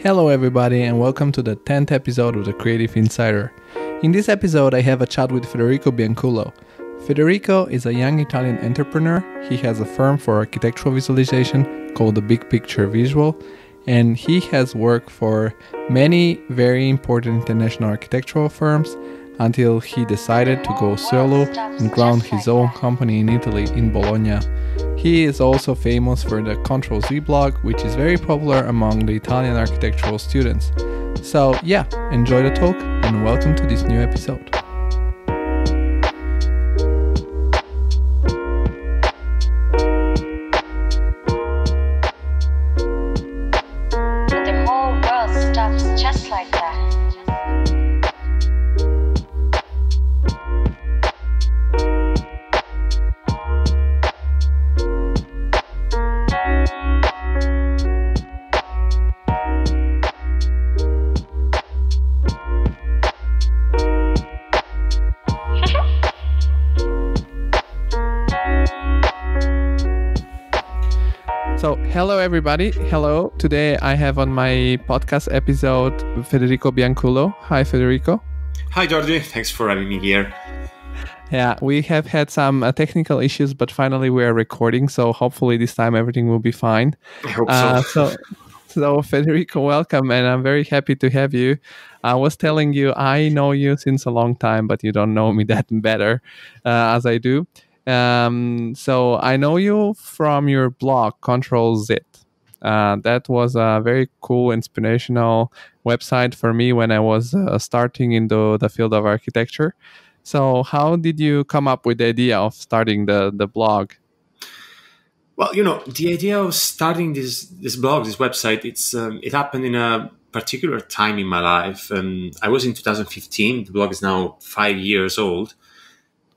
Hello, everybody, and welcome to the 10th episode of the Creative Insider. In this episode, I have a chat with Federico Biancullo. Federico is a young Italian entrepreneur. He has a firm for architectural visualization called the Big Picture Visual, and he has worked for many very important international architectural firms until he decided to go solo and ground his own company in Italy, in Bologna. He is also famous for the Control Z blog, which is very popular among the Italian architectural students. So, yeah, enjoy the talk and welcome to this new episode. Everybody. Hello. Today I have on my podcast episode Federico Biancullo. Hi, Federico. Hi, Georgie. Thanks for having me here. Yeah, we have had some uh, technical issues, but finally we are recording. So hopefully this time everything will be fine. I hope Uh, so. so, so Federico, welcome, and I'm very happy to have you. I was telling you I know you since a long time, but you don't know me that better uh, as I do. Um, so I know you from your blog Control Z. Uh, that was a very cool, inspirational website for me when I was uh, starting into the field of architecture. So, how did you come up with the idea of starting the the blog? Well, you know, the idea of starting this this blog, this website, it's um, it happened in a particular time in my life. Um, I was in 2015. The blog is now five years old,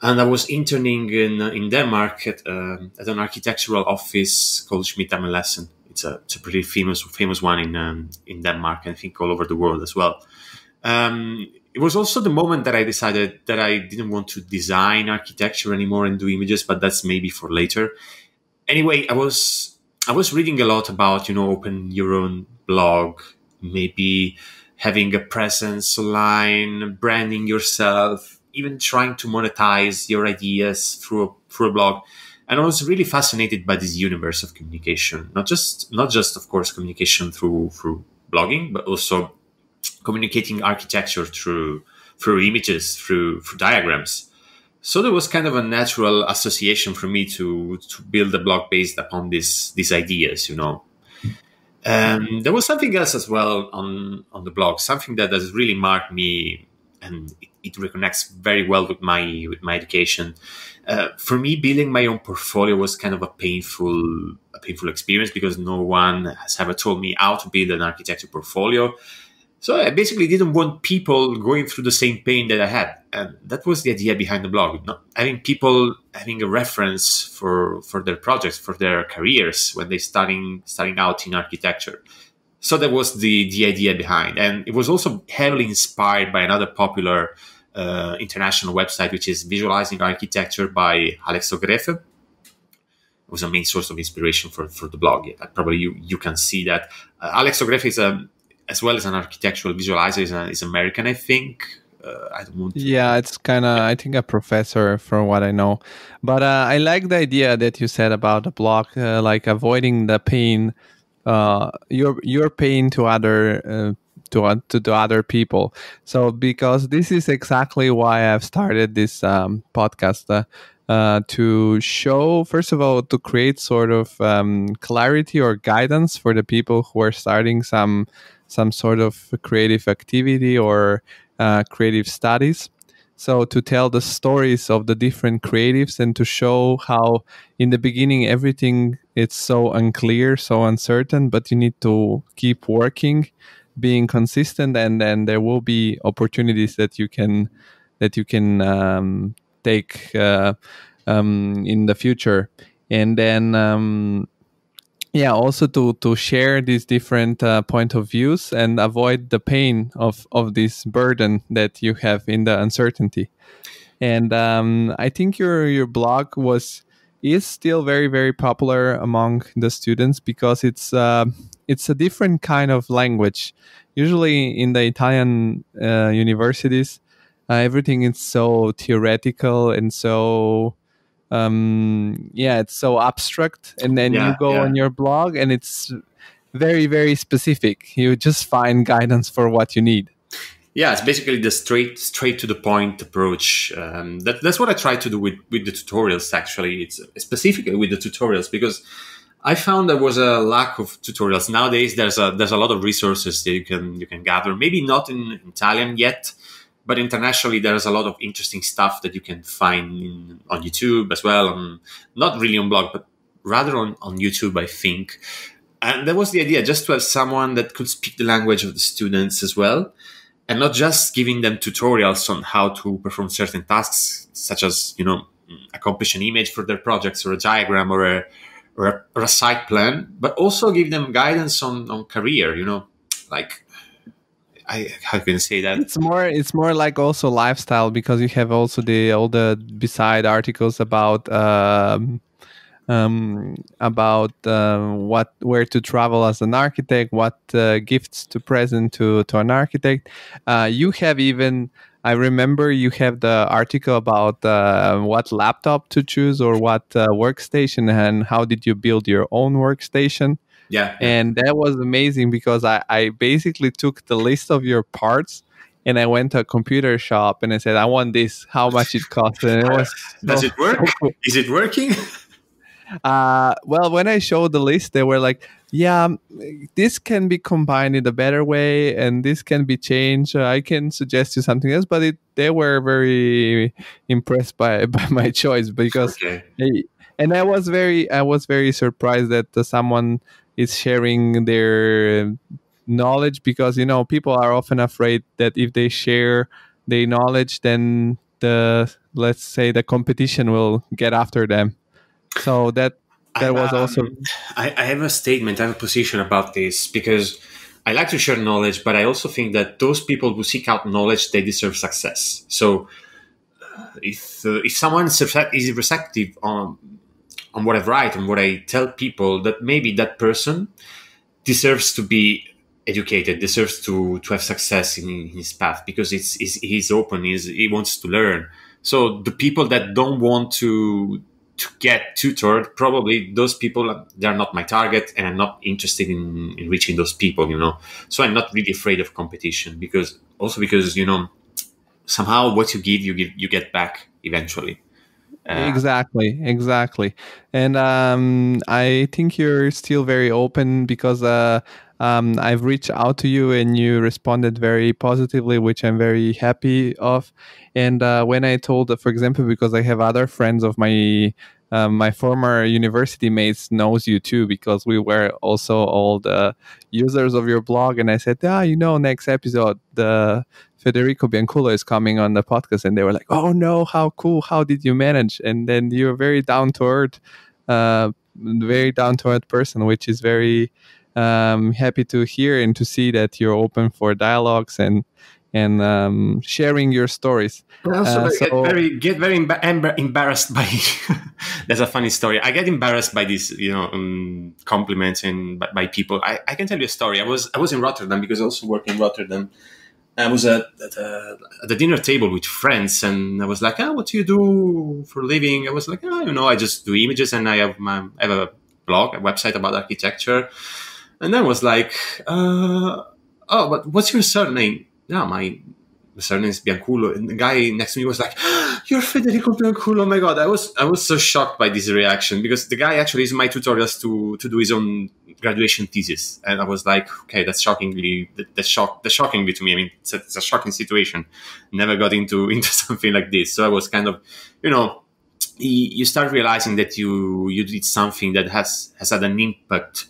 and I was interning in uh, in Denmark at, um at an architectural office called Schmidt Lassen. It's a it's a pretty famous famous one in um, in Denmark and I think all over the world as well. Um, it was also the moment that I decided that I didn't want to design architecture anymore and do images, but that's maybe for later. Anyway, I was I was reading a lot about you know open your own blog, maybe having a presence online, branding yourself, even trying to monetize your ideas through a, through a blog. And I was really fascinated by this universe of communication, not just not just of course communication through through blogging, but also communicating architecture through through images, through through diagrams. So there was kind of a natural association for me to to build a blog based upon these these ideas, you know. Um, there was something else as well on on the blog, something that has really marked me, and it, reconnects very well with my with my education. Uh, for me, building my own portfolio was kind of a painful a painful experience because no one has ever told me how to build an architecture portfolio. So I basically didn't want people going through the same pain that I had, and that was the idea behind the blog. Not having people having a reference for for their projects, for their careers when they starting starting out in architecture. So that was the the idea behind, and it was also heavily inspired by another popular uh, international website, which is Visualizing Architecture by Alex Hogrefe. It was a main source of inspiration for, for the blog. Yeah, probably you, you can see that. Uh, Alex Hogrefe is a as well as an architectural visualizer is, a, is American, I think. Uh, I don't. Yeah, it's kind of I think a professor from what I know, but uh, I like the idea that you said about the blog, uh, like avoiding the pain, uh, your your pain to other. Uh, to, to the other people so because this is exactly why i've started this um, podcast uh, uh, to show, first of all, to create sort of um, clarity or guidance for the people who are starting some some sort of creative activity or uh, creative studies. So to tell the stories of the different creatives and to show how in the beginning everything it's so unclear, so uncertain, but you need to keep working, being consistent, and then there will be opportunities that you can that you can um, take uh, um, in the future, and then. Um, yeah also to to share these different uh, point of views and avoid the pain of of this burden that you have in the uncertainty and um, i think your your blog was is still very very popular among the students because it's uh, it's a different kind of language. Usually in the Italian uh, universities, uh, everything is so theoretical and so um, yeah, it's so abstract. And then Yeah, you go yeah. on your blog and it's very very specific. You just find guidance for what you need. yeah it's basically the straight straight to the point approach um, that, that's what i try to do with, with the tutorials actually it's specifically with the tutorials because i found there was a lack of tutorials nowadays there's a there's a lot of resources that you can you can gather maybe not in italian yet but internationally there's a lot of interesting stuff that you can find in, on youtube as well on not really on blog but rather on, on youtube i think and that was the idea just to have someone that could speak the language of the students as well and not just giving them tutorials on how to perform certain tasks, such as you know accomplish an image for their projects or a diagram or a or a, or a site plan, but also give them guidance on on career. You know, like I how can I say that? It's more it's more like also lifestyle because you have also the all the beside articles about um, um, about uh, what where to travel as an architect, what uh, gifts to present to to an architect. Uh, you have even I remember you have the article about uh, what laptop to choose or what uh, workstation and how did you build your own workstation Yeah, and that was amazing because I, I basically took the list of your parts and I went to a computer shop and I said I want this how much it costs and it was does so- it work? so cool. Is it working? uh, well when I showed the list they were like yeah um, this can be combined in a better way and this can be changed I can suggest you something else but it, they were very impressed by, by my choice because okay. Hey, and I was very I was very surprised that uh, someone is sharing their knowledge because you know people are often afraid that if they share their knowledge then the let's say the competition will get after them so that that was Um, also I, I have a statement, I have a position about this because I like to share knowledge, but I also think that those people who seek out knowledge, they deserve success. So uh, if uh, if someone is receptive- is receptive on on what I write and what I tell people, that maybe that person deserves to be educated, deserves to to have success in, his path because it's, it's he's open, he's, he wants to learn. So the people that don't want to to get tutored, probably those people they're not my target, and I'm not interested in, in reaching those people. You know, so I'm not really afraid of competition because also because you know somehow what you give, you give you get back eventually. Uh, exactly exactly. And um, i think you're still very open because uh, um, i've reached out to you and you responded very positively which i'm very happy of. And uh, when i told for example because i have other friends of my um, my former university mates knows you too because we were also all the users of your blog and i said ah you know next episode the Federico Biancullo is coming on the podcast, and they were like, "Oh no, how cool! How did you manage?" And then you're very down to earth, uh, very down to earth person, which is very um, happy to hear and to see that you're open for dialogues and and um, sharing your stories. I also Uh, get very get very emba- embar- embarrassed by. That's a funny story. I get embarrassed by these, you know, um, compliments and by, by people. I, I can tell you a story. I was I was in Rotterdam because I also work in Rotterdam. I was at, at, a, at the dinner table with friends, and I was like, "Ah, what do you do for a living?" I was like, "Ah, you know, I just do images, and I have my I have a blog, a website about architecture." And then I was like, uh, "Oh, but what's your surname?" Yeah, my surname is Biancullo, and the guy next to me was like, "You're Federico Biancullo!" Oh my god, I was I was so shocked by this reaction because the guy actually is my tutorials to to do his own graduation thesis, and I was like, "Okay, that's shockingly that, that's shock that's shockingly to me. I mean, it's a, it's a shocking situation. Never got into into something like this, so I was kind of, you know." You start realizing that you you did something that has has had an impact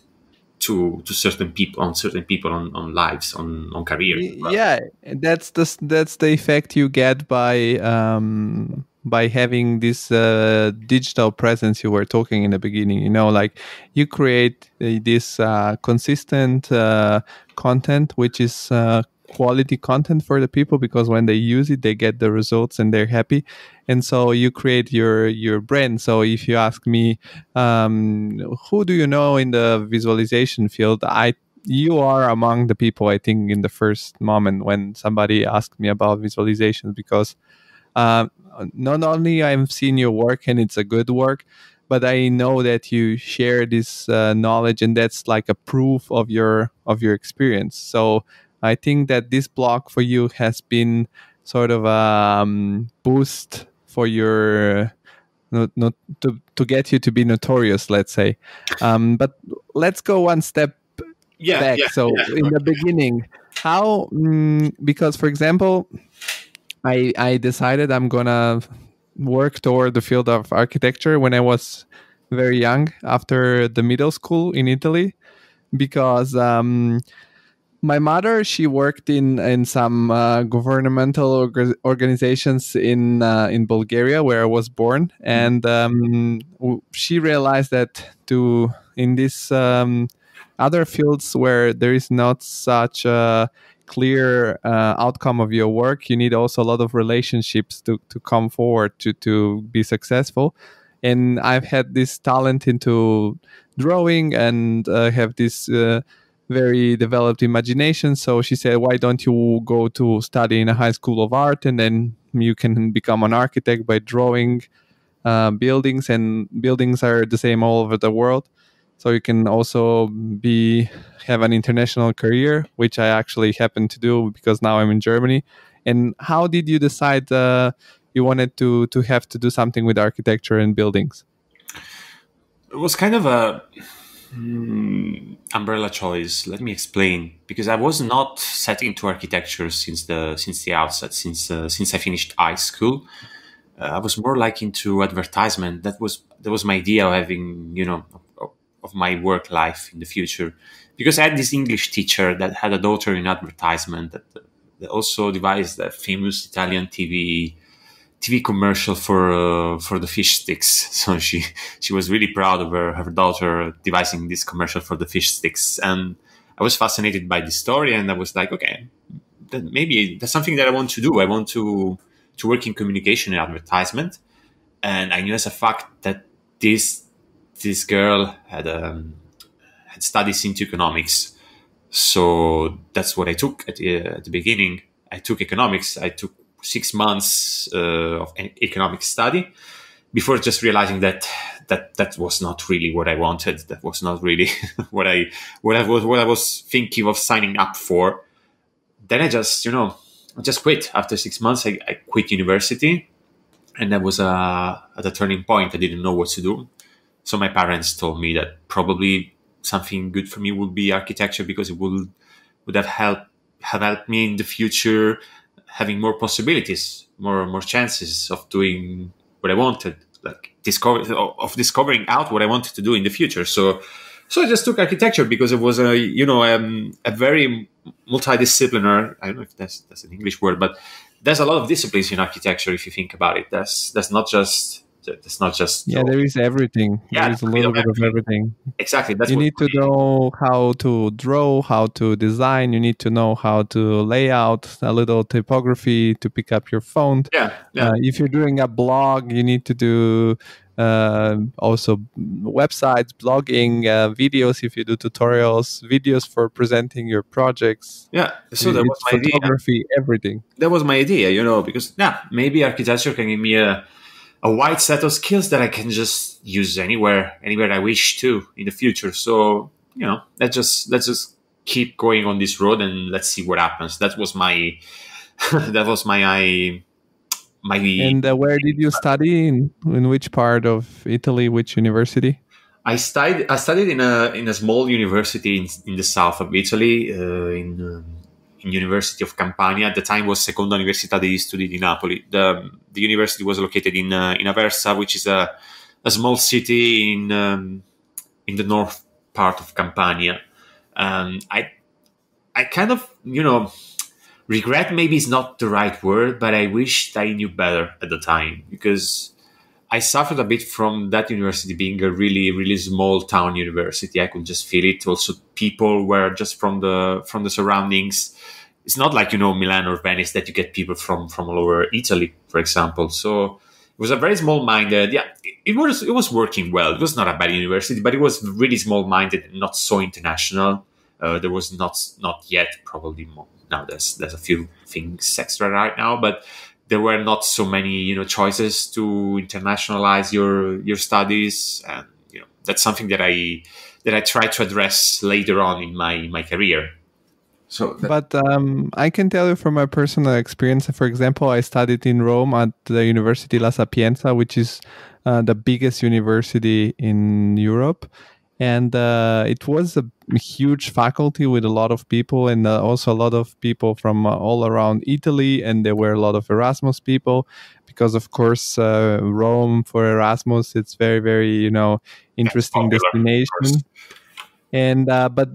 to to certain people on certain people on, on lives on on career. yeah that's the that's the effect you get by um by having this uh, digital presence you were talking in the beginning you know like you create uh, this uh, consistent uh, content which is uh, quality content for the people because when they use it they get the results and they're happy. And so you create your your brand. So if you ask me um, who do you know in the visualization field? I you are among the people i think in the first moment when somebody asked me about visualizations because uh, not only i've seen your work and it's a good work but i know that you share this uh, knowledge and that's like a proof of your of your experience. So i think that this blog for you has been sort of a um, boost for your not, not to, to get you to be notorious let's say. Um, but let's go one step yeah, back. yeah, so yeah. in the beginning how mm, because for example i i decided i'm gonna work toward the field of architecture when i was very young after the middle school in italy because um, my mother she worked in in some uh, governmental org- organizations in uh, in Bulgaria where I was born, and um, w- she realized that to in these um, other fields where there is not such a clear uh, outcome of your work, you need also a lot of relationships to to come forward to to be successful. And I've had this talent into drawing and uh, have this uh, very developed imagination. So she said, Why don't you go to study in a high school of art and then you can become an architect by drawing uh, buildings? And buildings are the same all over the world. So you can also be have an international career, which I actually happen to do because now I'm in Germany. And how did you decide uh, you wanted to to have to do something with architecture and buildings? It was kind of a Mm, umbrella choice. Let me explain. Because I was not set into architecture since the since the outset. Since uh, since I finished high school, uh, I was more like into advertisement. That was that was my idea of having you know of, my work life in the future. Because I had this English teacher that had a daughter in advertisement that, that also devised a famous Italian TV TV commercial for uh, for the fish sticks. So she she was really proud of her her daughter devising this commercial for the fish sticks, and I was fascinated by the story, and I was like, okay, then maybe that's something that I want to do. I want to to work in communication and advertisement, and I knew as a fact that this this girl had um, had studies into economics. So that's what I took at the, at the beginning. I took economics. I took six months uh, of economic study before just realizing that that that was not really what I wanted. That was not really what I what I was what I was thinking of signing up for. Then I just you know I just quit after six months. I, I quit university, and that was a at a turning point. I didn't know what to do. So my parents told me that probably something good for me would be architecture because it would would have helped have helped me in the future having more possibilities, more more chances of doing what I wanted, like discover of discovering out what I wanted to do in the future. So, so I just took architecture because it was a you know um, a very multidisciplinary. I don't know if that's that's an English word, but there's a lot of disciplines in architecture if you think about it. That's that's not just it's not just yeah there is everything. Yeah, there is a little bit everything. of everything. Exactly that's you need to know how to draw how to design. You need to know how to lay out a little typography to pick up your font. Yeah, yeah. Uh, if you're doing a blog you need to do uh, also websites blogging uh, videos. If you do tutorials videos for presenting your projects. Yeah so that was my idea. everything. That was my idea you know because yeah maybe architecture can give me a a wide set of skills that I can just use anywhere, anywhere I wish to in the future. So you know, let's just let's just keep going on this road and let's see what happens. That was my that was my I my. And uh, where did you study? In, in which part of Italy? Which university? I studied. I studied in a in a small university in, in the south of Italy, uh, in um, in University of Campania. At the time was Seconda Università degli Studi di Napoli. The, the university was located in uh, in Aversa, which is a, a small city in um, in the north part of Campania. Um, I I kind of you know regret maybe is not the right word, but I wished I knew better at the time because I suffered a bit from that university being a really, really small town university. I could just feel it. Also, people were just from the from the surroundings. It's not like you know Milan or Venice that you get people from from all over Italy, for example. So it was a very small-minded. Yeah, it, was it was working well. It was not a bad university, but it was really small-minded, not so international. Uh, there was not not yet probably more. Now there's there's a few things extra right now, but there were not so many you know choices to internationalize your your studies, and you know that's something that I that I try to address later on in my my career. So, but um, I can tell you from my personal experience. For example, I studied in Rome at the University La Sapienza, which is uh, the biggest university in Europe, and uh, it was a huge faculty with a lot of people, and uh, also a lot of people from uh, all around Italy, and there were a lot of Erasmus people, because of course uh, Rome for Erasmus, it's very very you know interesting destination, and uh, but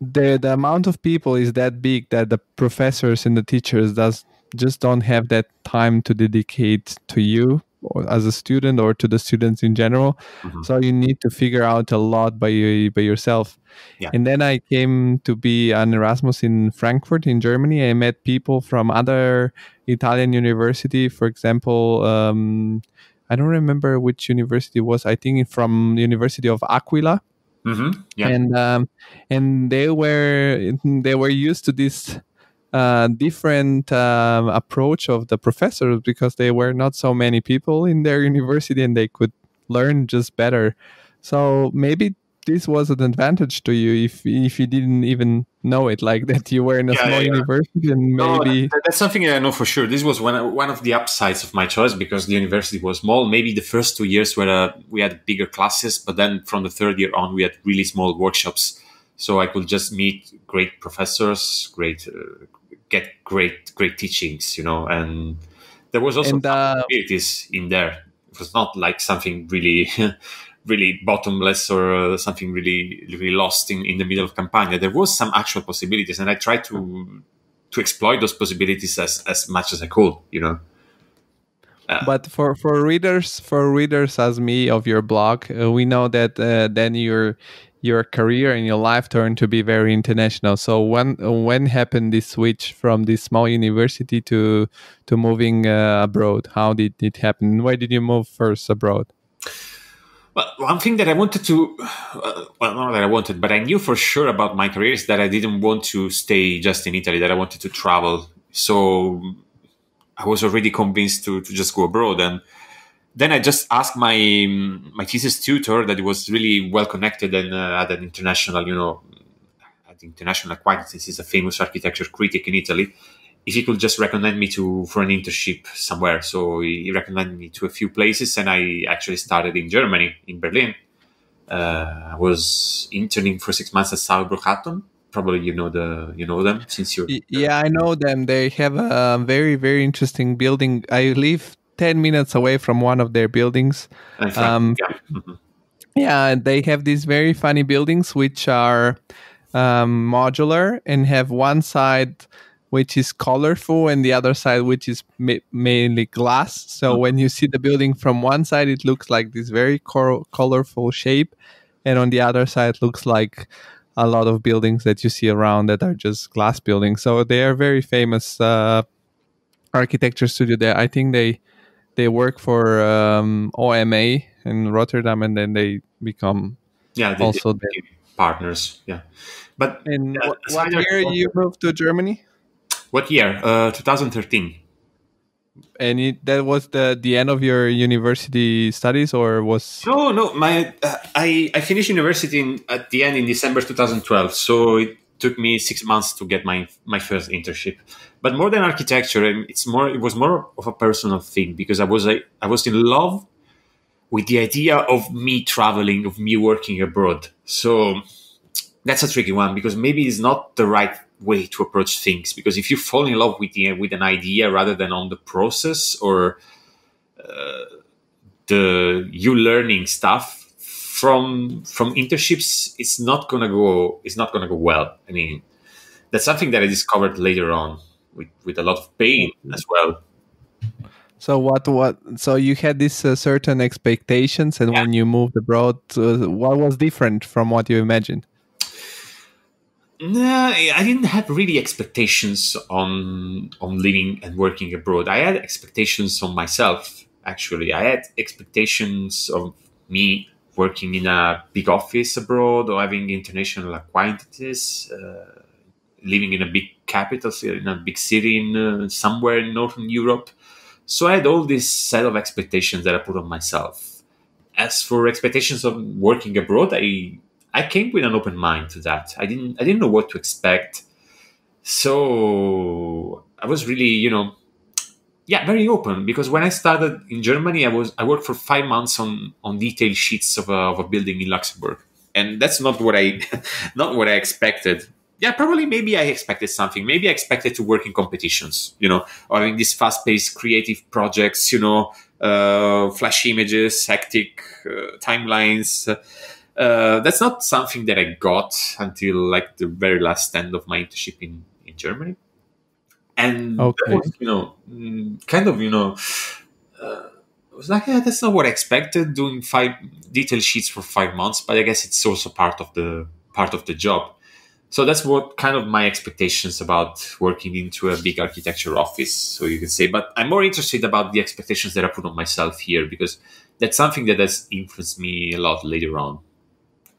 the the amount of people is that big that the professors and the teachers does just don't have that time to dedicate to you as a student or to the students in general. Mm-hmm. so you need to figure out a lot by by yourself. Yeah. and then i came to be an erasmus in frankfurt in germany. I met people from other italian university. For example um, i don't remember which university was. I think from university of aquila Mm-hmm. Yeah. And um, and they were they were used to this uh, different um, approach of the professors because they were not so many people in their university and they could learn just better. So maybe this was an advantage to you if if you didn't even know it like that you were in a yeah, small yeah. university and maybe no, that's something I know for sure. This was one one of the upsides of my choice because the university was small. Maybe the first two years were uh, we had bigger classes, but then from the third year on we had really small workshops, so I could just meet great professors, great uh, get great great teachings, you know, and there was also and, uh, possibilities in there. It was not like something really really bottomless or uh, something really really lost in, in the middle of Campania. There was some actual possibilities, and I tried to to exploit those possibilities as as much as I could. You know. Uh, but for for readers for readers as me of your blog, uh, we know that uh, then your your career and your life turned to be very international. So when when happened this switch from this small university to to moving uh, abroad? How did it happen? Why did you move first abroad? Well, one thing that I wanted to, uh, well, not that I wanted, but I knew for sure about my career is that I didn't want to stay just in Italy, that I wanted to travel. So I was already convinced to, to just go abroad. And then I just asked my my thesis tutor that was really well connected and uh, had an international, you know, at international acquaintances. He's a famous architecture critic in Italy if he could just recommend me to for an internship somewhere. So he recommended me to a few places, and I actually started in Germany, in Berlin. Uh, I was interning for six months at Hutton. Probably you know the you know them since you're yeah I know them. They have a very very interesting building. I live ten minutes away from one of their buildings. Um, yeah. Mm-hmm. yeah, they have these very funny buildings which are um, modular and have one side which is colorful, and the other side, which is ma- mainly glass. So mm-hmm. when you see the building from one side, it looks like this very cor- colorful shape, and on the other side, looks like a lot of buildings that you see around that are just glass buildings. So they are very famous uh, architecture studio there. I think they they work for um, OMA in Rotterdam, and then they become yeah they, also they, partners. Yeah, but in uh, what year you moved to Germany? What year? Uh, 2013. And it, that was the the end of your university studies, or was no, no. My uh, I I finished university in, at the end in December 2012. So it took me six months to get my my first internship. But more than architecture, it's more it was more of a personal thing because I was I, I was in love with the idea of me traveling, of me working abroad. So that's a tricky one because maybe it's not the right way to approach things. Because if you fall in love with the, with an idea rather than on the process or uh, the you learning stuff from from internships it's not gonna go it's not gonna go well. I mean that's something that i discovered later on with with a lot of pain as well. So what what so you had these uh, certain expectations and yeah. when you moved abroad uh, what was different from what you imagined no, I didn't have really expectations on on living and working abroad. I had expectations on myself. Actually, I had expectations of me working in a big office abroad or having international acquaintances, uh, living in a big capital, in a big city in uh, somewhere in northern Europe. So I had all this set of expectations that I put on myself. As for expectations of working abroad, I I came with an open mind to that. I didn't I didn't know what to expect. So I was really, you know, yeah, very open because when I started in Germany, I was I worked for five months on on detailed sheets of a, of a building in Luxembourg, and that's not what I not what I expected. Yeah, probably maybe I expected something. Maybe I expected to work in competitions, you know, or having these fast-paced creative projects, you know, uh, flash images, hectic uh, timelines. Uh, that's not something that I got until like the very last end of my internship in, in Germany and Okay. that was, you know, mm, kind of, you know, uh, I was like, yeah, that's not what I expected. Doing five detail sheets for five months, but I guess it's also part of the part of the job. So that's what kind of my expectations about working into a big architecture office. So you can say, but I'm more interested about the expectations that I put on myself here because that's something that has influenced me a lot later on.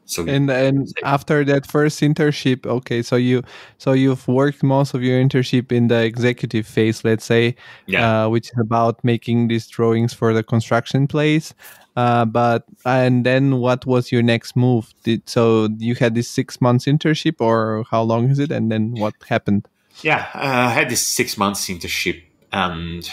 So and and after that first internship okay so you so you've worked most of your internship in the executive phase let's say yeah, uh, which is about making these drawings for the construction place uh, but and then what was your next move did so you had this six months internship or how long is it and then what happened yeah. Uh, I had this six months internship, and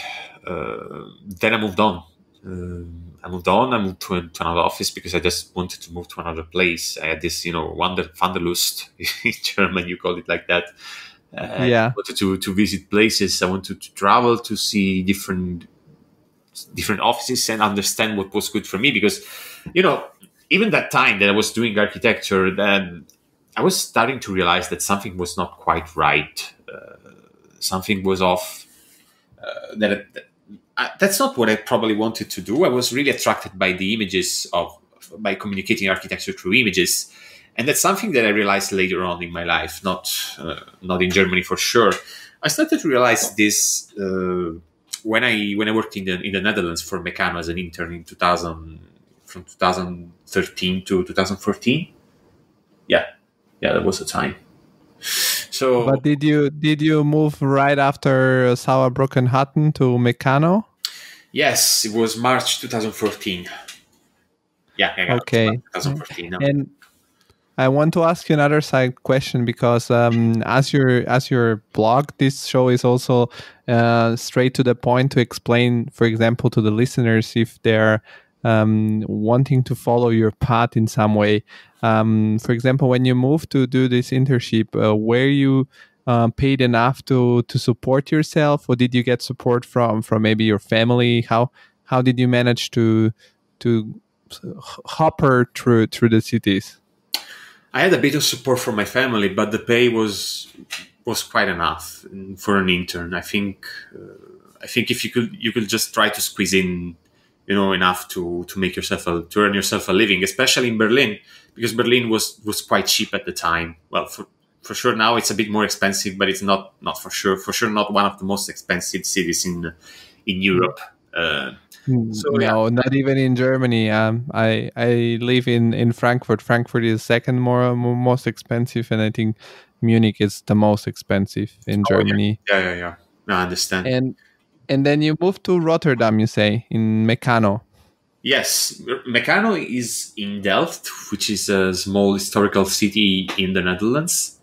uh, then I moved on. Um I moved on. I moved to, to another office because I just wanted to move to another place. I had this, you know, wander, Wanderlust in German, you call it like that. Uh, Yeah. I wanted to, to visit places. I wanted to travel to see different different offices and understand what was good for me because, you know, even that time that I was doing architecture, then I was starting to realize that something was not quite right. Uh, something was off. Uh, that, that I, that's not what I probably wanted to do. I was really attracted by the images of by communicating architecture through images, and that's something that I realized later on in my life, not uh, not in Germany for sure. I started to realize this uh, when I when I worked in the in the Netherlands for Mecanoo as an intern in 2000 from 2013 to 2014. Yeah, yeah, that was the time. So but did you did you move right after Sauerbruch Hutton to Mecanoo Yes, it was March 2014. Yeah, yeah, yeah, Okay. 2014. no. And I want to ask you another side question because um, as your as your blog, this show is also uh, straight to the point to explain, for example, to the listeners if they're um, wanting to follow your path in some way. Um, for example, when you moved to do this internship, uh, were you uh, paid enough to to support yourself, or did you get support from from maybe your family? How how did you manage to to hopper through through the cities? I had a bit of support from my family, but the pay was was quite enough for an intern. I think uh, I think if you could you could just try to squeeze in, you know, enough to to make yourself a to earn yourself a living, especially in Berlin, because Berlin was was quite cheap at the time. Well, for for sure now it's a bit more expensive, but it's not not for sure for sure not one of the most expensive cities in in Europe. Uh, So, no, not even in Germany. Um, I I live in in Frankfurt. Frankfurt is second more, more most expensive, and I think Munich is the most expensive in Oh, yeah. Germany. yeah, yeah, yeah. No, I understand. And and then you moved to Rotterdam. You say in Mecanoo. Yes, Mecanoo is in Delft, which is a small historical city in the Netherlands.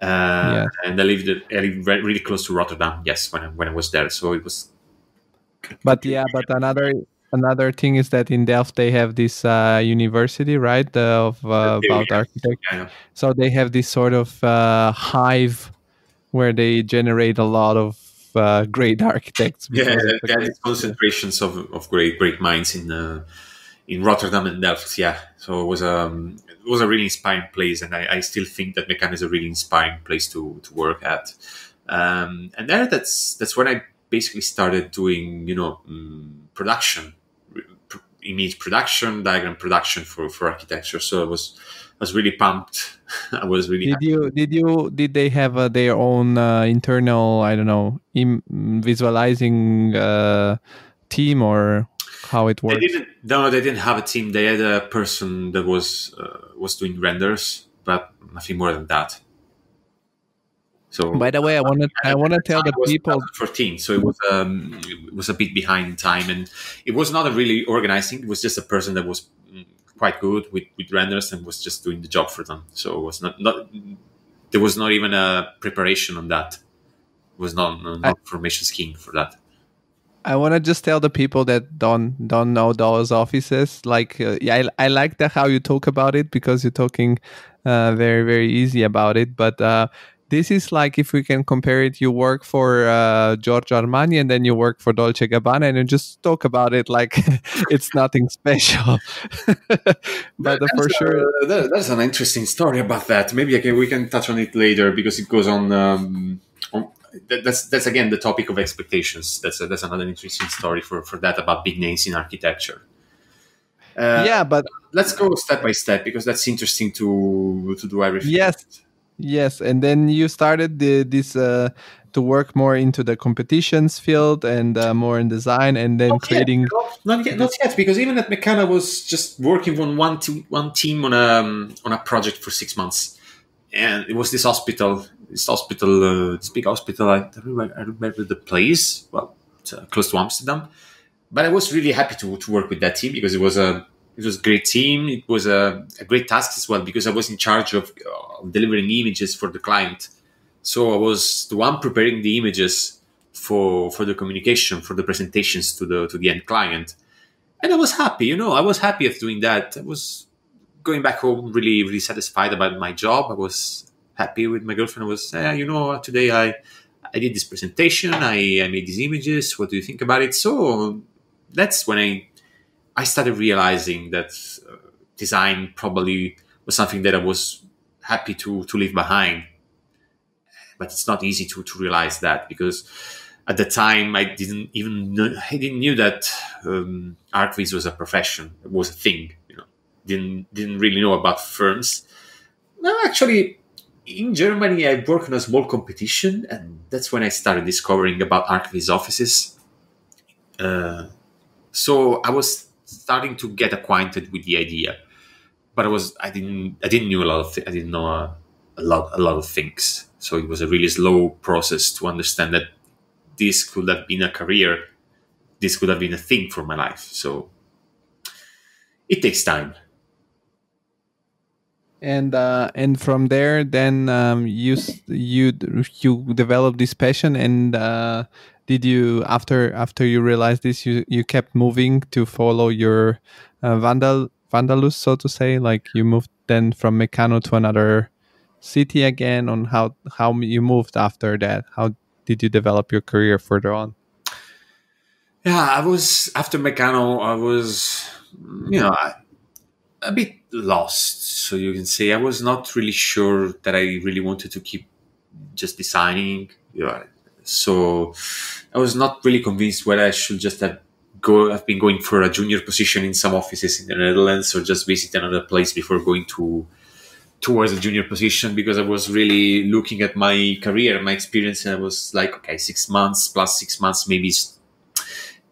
Uh, Yeah. And I lived, I lived really close to Rotterdam. Yes, when I, when I was there, so it was. But yeah, but another another thing is that in Delft they have this uh, university, right, uh, of uh, about yeah. architecture. Yeah, So they have this sort of uh, hive where they generate a lot of uh, great architects. yeah, because of the there are concentrations of, of great great minds in uh, in Rotterdam and Delft. Yeah, so it was um it was a really inspiring place, and I, I still think that Mecanoo is a really inspiring place to to work at. Um, and there, that's that's when I basically started doing you know um, production, pr- image production, diagram production for for architecture. So it was was really pumped. I was really Did you did you did they have uh, their own uh, internal I don't know visualizing uh, team or how it They didn't. No, they didn't have a team. They had a person that was uh, was doing renders, but nothing more than that. So By the way, I want to I want to tell the people 14, so it was um, it was a bit behind in time, and it was not a really organizing. It was just a person that was quite good with, with renders and was just doing the job for them. So it was not not there was not even a preparation on that. It was not no, no formation scheme for that. I want to just tell the people that don't don't know those offices. Like, uh, yeah, I, I like that how you talk about it because you're talking uh, very very easy about it. But uh, this is like if we can compare it, you work for uh, Giorgio Armani and then you work for Dolce Gabbana, and you just talk about it like it's nothing special. but uh, for That's, sure, that- that's an interesting story about that. Maybe I can, we can touch on it later because it goes on. Um, on that, that's that's again the topic of expectations. That's a, that's another interesting story for, for that about big names in architecture. Uh, yeah, but let's go step by step because that's interesting to to do everything. Yes. Yes, and then you started the, this uh, to work more into the competitions field and uh, more in design, and then Not creating. yet, not, not yet, not yet, because even at Mecanoo I was just working on one te- one team on a um, on a project for six months, and it was this hospital, this hospital, uh, this big hospital. I remember, I remember the place, well, uh, close to Amsterdam, but I was really happy to to work with that team because it was a it was a great team. It was a, a great task as well because I was in charge of uh, delivering images for the client. So I was the one preparing the images for for the communication, for the presentations to the to the end client, and I was happy. You know, I was happy of doing that. I was going back home really really satisfied about my job. I was happy with my girlfriend. I was, you know, today I I did this presentation. I I made these images. What do you think about it? So that's when I I started realizing that uh, design probably was something that I was happy to to leave behind. But it's not easy to to realize that because at the time I didn't even know, I didn't knew that um, Archviz was a profession, it was a thing. You know, didn't didn't really know about firms. No, actually, in Germany, I worked on a small competition, and that's when I started discovering about Archviz offices. Uh, so I was starting to get acquainted with the idea, but I was I didn't I didn't know a lot of th- I didn't know a, a lot a lot of things. So it was a really slow process to understand that this could have been a career, this could have been a thing for my life. So it takes time. and uh, and from there then um, you you you develop this passion and uh, did you after after you realized this you you kept moving to follow your uh, vandal vandalus so to say like you moved then from Mecanoo to another city again on how how you moved after that how did you develop your career further on Yeah, I was after Mecanoo. I was, you know, I, a bit lost. So you can say I was not really sure that I really wanted to keep just designing. You know, so I was not really convinced whether I should just have go. I've been going for a junior position in some offices in the Netherlands, or just visit another place before going to towards a junior position because I was really looking at my career, my experience, and I was like, okay, six months plus six months, maybe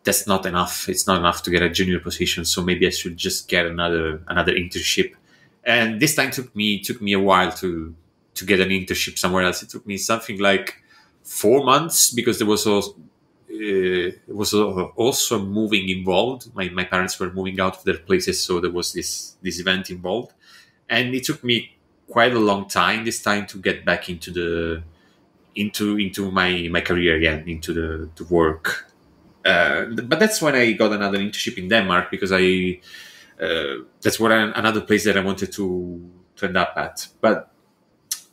that's not enough. It's not enough to get a junior position, so maybe I should just get another another internship. And this time took me took me a while to to get an internship somewhere else. It took me something like four months because there was also uh, was also moving involved. My my parents were moving out of their places, so there was this this event involved, and it took me quite a long time this time to get back into the into into my my career again, into the the work. Uh, but that's when I got another internship in Denmark because I uh, that's what I, another place that I wanted to to end up at. But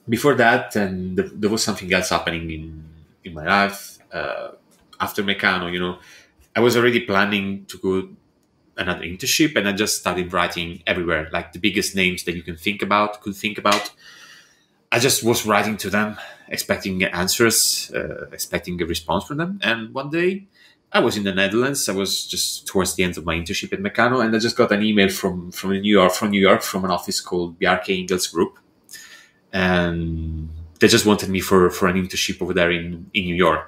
before that, and there, was something else happening in in my life uh, after Mecanoo. You know, I was already planning to go another internship, and I just started writing everywhere, like the biggest names that you can think about, could think about. I just was writing to them, expecting answers, uh, expecting a response from them. And one day, I was in the Netherlands. I was just towards the end of my internship at Mecanoo, and I just got an email from from New York, from New York, from an office called Bjarke Ingels Group, and they just wanted me for for an internship over there in in New York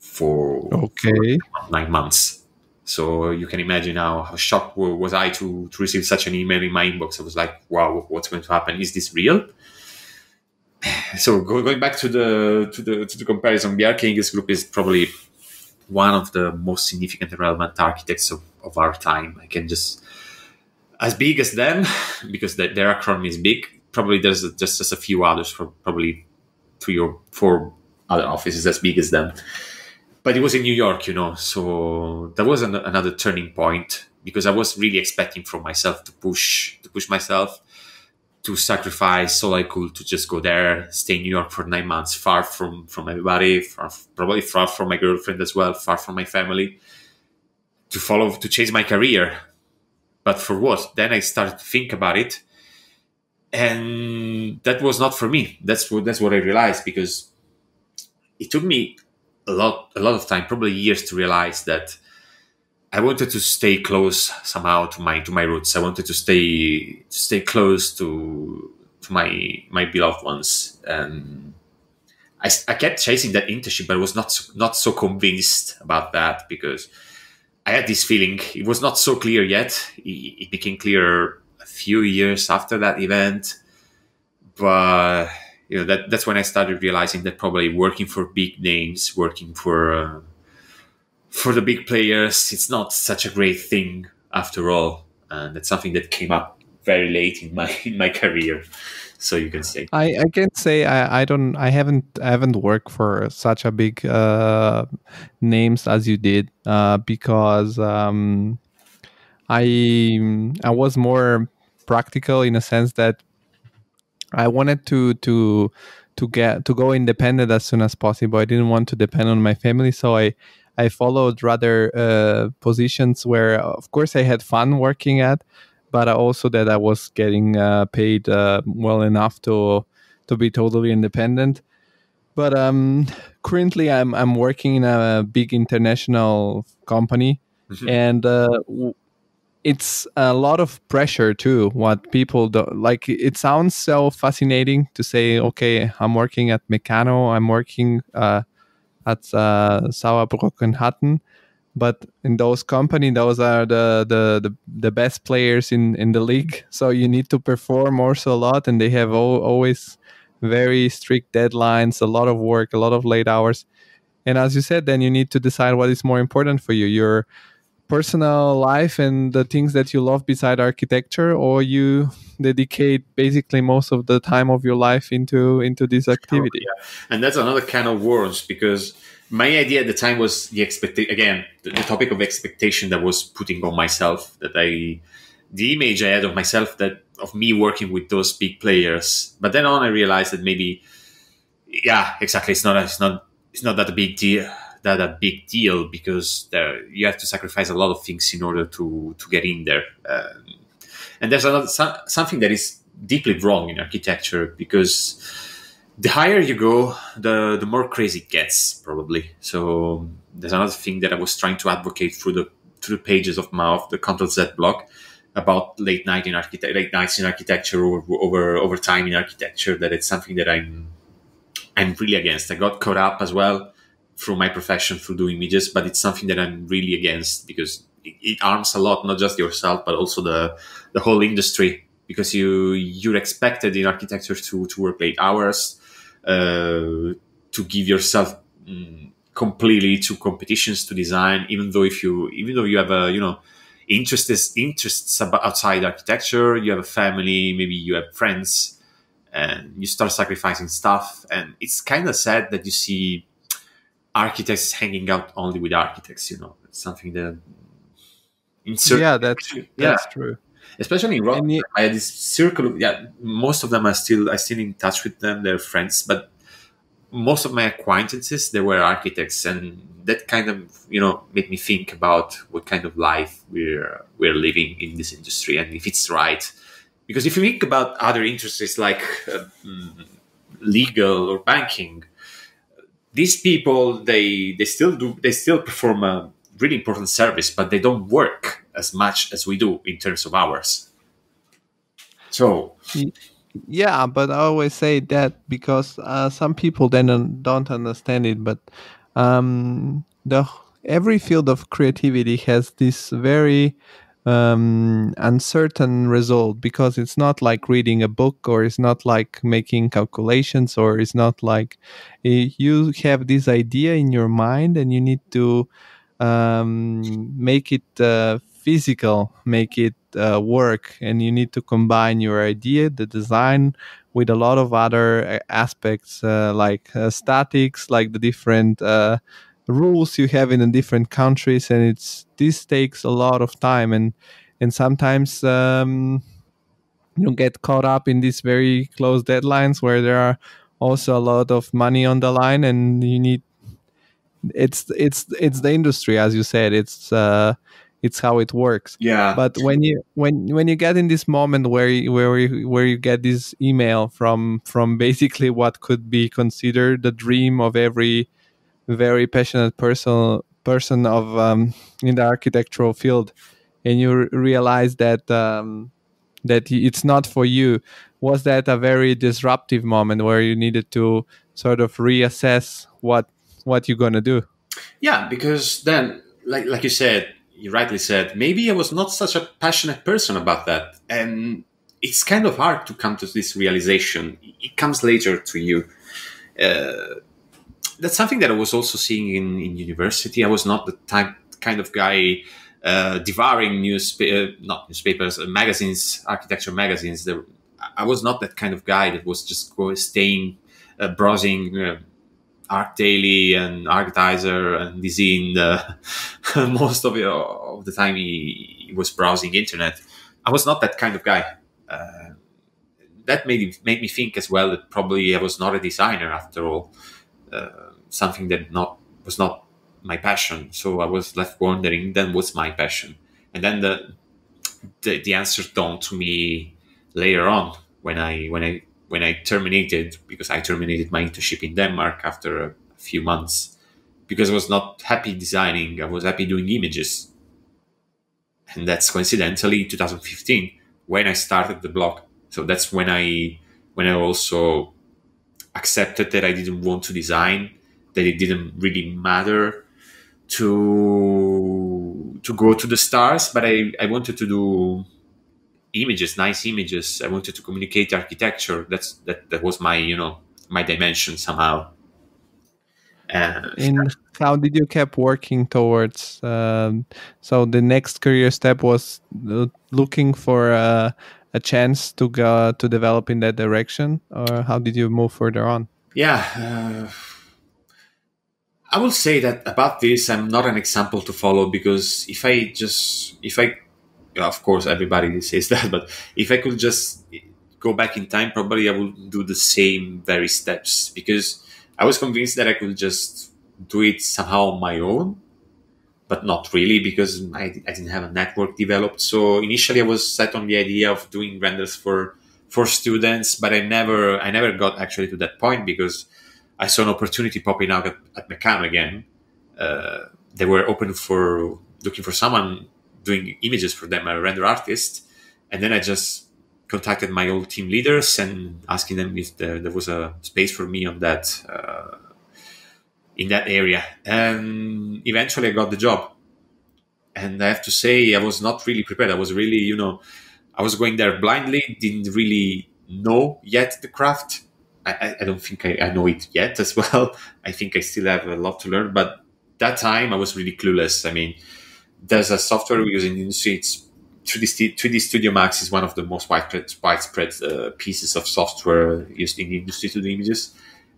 for okay nine months. So you can imagine how, how shocked was I to, to receive such an email in my inbox. I was like, wow, what's going to happen? Is this real? So going back to the to the to the comparison, Bjarke Ingels Group is probably one of the most significant and relevant architects of, of our time. I can just as big as them because the, their acronym is big. Probably there's just just a few others, for probably three or four other offices as big as them. But it was in New York, you know, so that was an, another turning point because I was really expecting from myself to push to push myself to sacrifice all I could to just go there, stay in New York for nine months, far from from everybody, far, probably far from my girlfriend as well, far from my family, to follow to chase my career. But for what? Then I started to think about it, and that was not for me. That's what that's what I realized because it took me a lot a lot of time, probably years, to realize that I wanted to stay close somehow to my to my roots. I wanted to stay to stay close to to my my beloved ones, and I, I kept chasing that internship, but I was not not so convinced about that because I had this feeling it was not so clear yet. It, it became clear a few years after that event, but you know that that's when I started realizing that probably working for big names, working for uh, for the big players, it's not such a great thing after all, and it's something that came up very late in my in my career. So you can say. I, I can say I, I don't I haven't I haven't worked for such a big uh, names as you did uh, because um, I I was more practical in a sense that I wanted to to to get to go independent as soon as possible. I didn't want to depend on my family, so I I followed rather uh, positions where, of course, I had fun working at, but also that I was getting uh, paid uh, well enough to to be totally independent. But um, currently, I'm I'm working in a big international company, mm-hmm. and uh, w- it's a lot of pressure too. What people do like, it sounds so fascinating to say, okay, I'm working at Mecanoo, I'm working uh, at uh, Hutton. But in those company, those are the, the, the, the, best players in, in the league. So you need to perform also a lot, and they have all, always very strict deadlines, a lot of work, a lot of late hours. And as you said, then you need to decide what is more important for you your personal life and the things that you love beside architecture, or you dedicate basically most of the time of your life into into this activity. Oh, yeah. And that's another kind of words because my idea at the time was the expectation again the, the, topic of expectation that was putting on myself that I the image I had of myself that of me working with those big players. But then on I realized that maybe yeah exactly it's not it's not it's not that a big deal that a big deal because there you have to sacrifice a lot of things in order to to get in there. Um, and there's another something that is deeply wrong in architecture because the higher you go, the the more crazy it gets probably. So there's another thing that I was trying to advocate through the through the pages of my of the Control Z blog about late night in architecture, late nights in architecture over, over over time in architecture. That it's something that I'm I'm really against. I got caught up as well through my profession through doing images, but it's something that I'm really against because it, it a lot, not just yourself, but also the the whole industry because you you're expected in architecture to to work late hours, uh, to give yourself mm, completely to competitions to design. Even though if you even though you have a you know interests interests outside architecture, you have a family, maybe you have friends, and you start sacrificing stuff. And it's kind of sad that you see architects hanging out only with architects. You know, it's something that in certain yeah, that's that's yeah. true especially in Rotterdam. I had this circle. Of, yeah, most of them are still I still in touch with them. They're friends, but most of my acquaintances they were architects, and that kind of you know made me think about what kind of life we're we're living in this industry and if it's right. Because if you think about other industries like uh, mm, legal or banking, these people they they still do they still perform a really important service, but they don't work as much as we do in terms of hours. So, yeah, but I always say that because uh, some people then don't understand it. But um, the every field of creativity has this very um, uncertain result because it's not like reading a book or it's not like making calculations or it's not like uh, you have this idea in your mind and you need to um, make it uh, physical, make it uh, work, and you need to combine your idea, the design, with a lot of other uh, aspects uh, like uh, statics, like the different uh, rules you have in the different countries, and it's this takes a lot of time, and and sometimes um, you get caught up in these very close deadlines where there are also a lot of money on the line, and you need it's it's it's the industry as you said. It's uh it's how it works. Yeah. But when you when when you get in this moment where you, where you, where you get this email from from basically what could be considered the dream of every very passionate person person of um, in the architectural field and you realize that um, that it's not for you was that a very disruptive moment where you needed to sort of reassess what what you're gonna do. Yeah, because then, like like you said, you rightly said, maybe I was not such a passionate person about that, and it's kind of hard to come to this realization. It comes later to you. Uh, that's something that I was also seeing in, in university. I was not the type kind of guy uh, devouring newspaper, uh, not newspapers, uh, magazines, architecture magazines. I was not that kind of guy that was just staying, uh, browsing uh, Daily and Architizer and Dezeen. Uh, most of, of the time he, he, was browsing internet. I was not that kind of guy. That made made me think as well that probably I was not a designer after all. Uh, something that not was not my passion. So I was left wondering then what's my passion, and then the the, the answer dawned to me later on when I when I when I terminated, because I terminated my internship in Denmark after a few months, because I was not happy designing, I was happy doing images. And that's coincidentally 2015 when I started the blog. So that's when I when I also accepted that I didn't want to design, that it didn't really matter to to go to the stars, but I, I wanted to do images, nice images. I wanted to communicate architecture. That's that that was my you know my dimension somehow. Uh, and how did you keep working towards? Um, so the next career step was looking for a, a chance to go to develop in that direction, or how did you move further on? Yeah. Uh, I will say that about this, I'm not an example to follow because if I just if I of course everybody says that but if i could just go back in time probably i would do the same very steps because i was convinced that i could just do it somehow on my own but not really because I, I didn't have a network developed. So initially i was set on the idea of doing renders for for students but i never i never got actually to that point because i saw an opportunity popping out at, at Mecanoo again uh, they were open for looking for someone doing images for them, a render artist. And then I just contacted my old team leaders and asking them if there, there was a space for me on that uh, in that area. And eventually I got the job. And I have to say, I was not really prepared. I was really, you know, I was going there blindly, didn't really know yet the craft. I, I don't think I, I know it yet as well. I think I still have a lot to learn, but that time I was really clueless. I mean, there's a software we use in the industry. It's 3D, 3D Studio Max is one of the most widespread, widespread uh, pieces of software used in the industry to do images.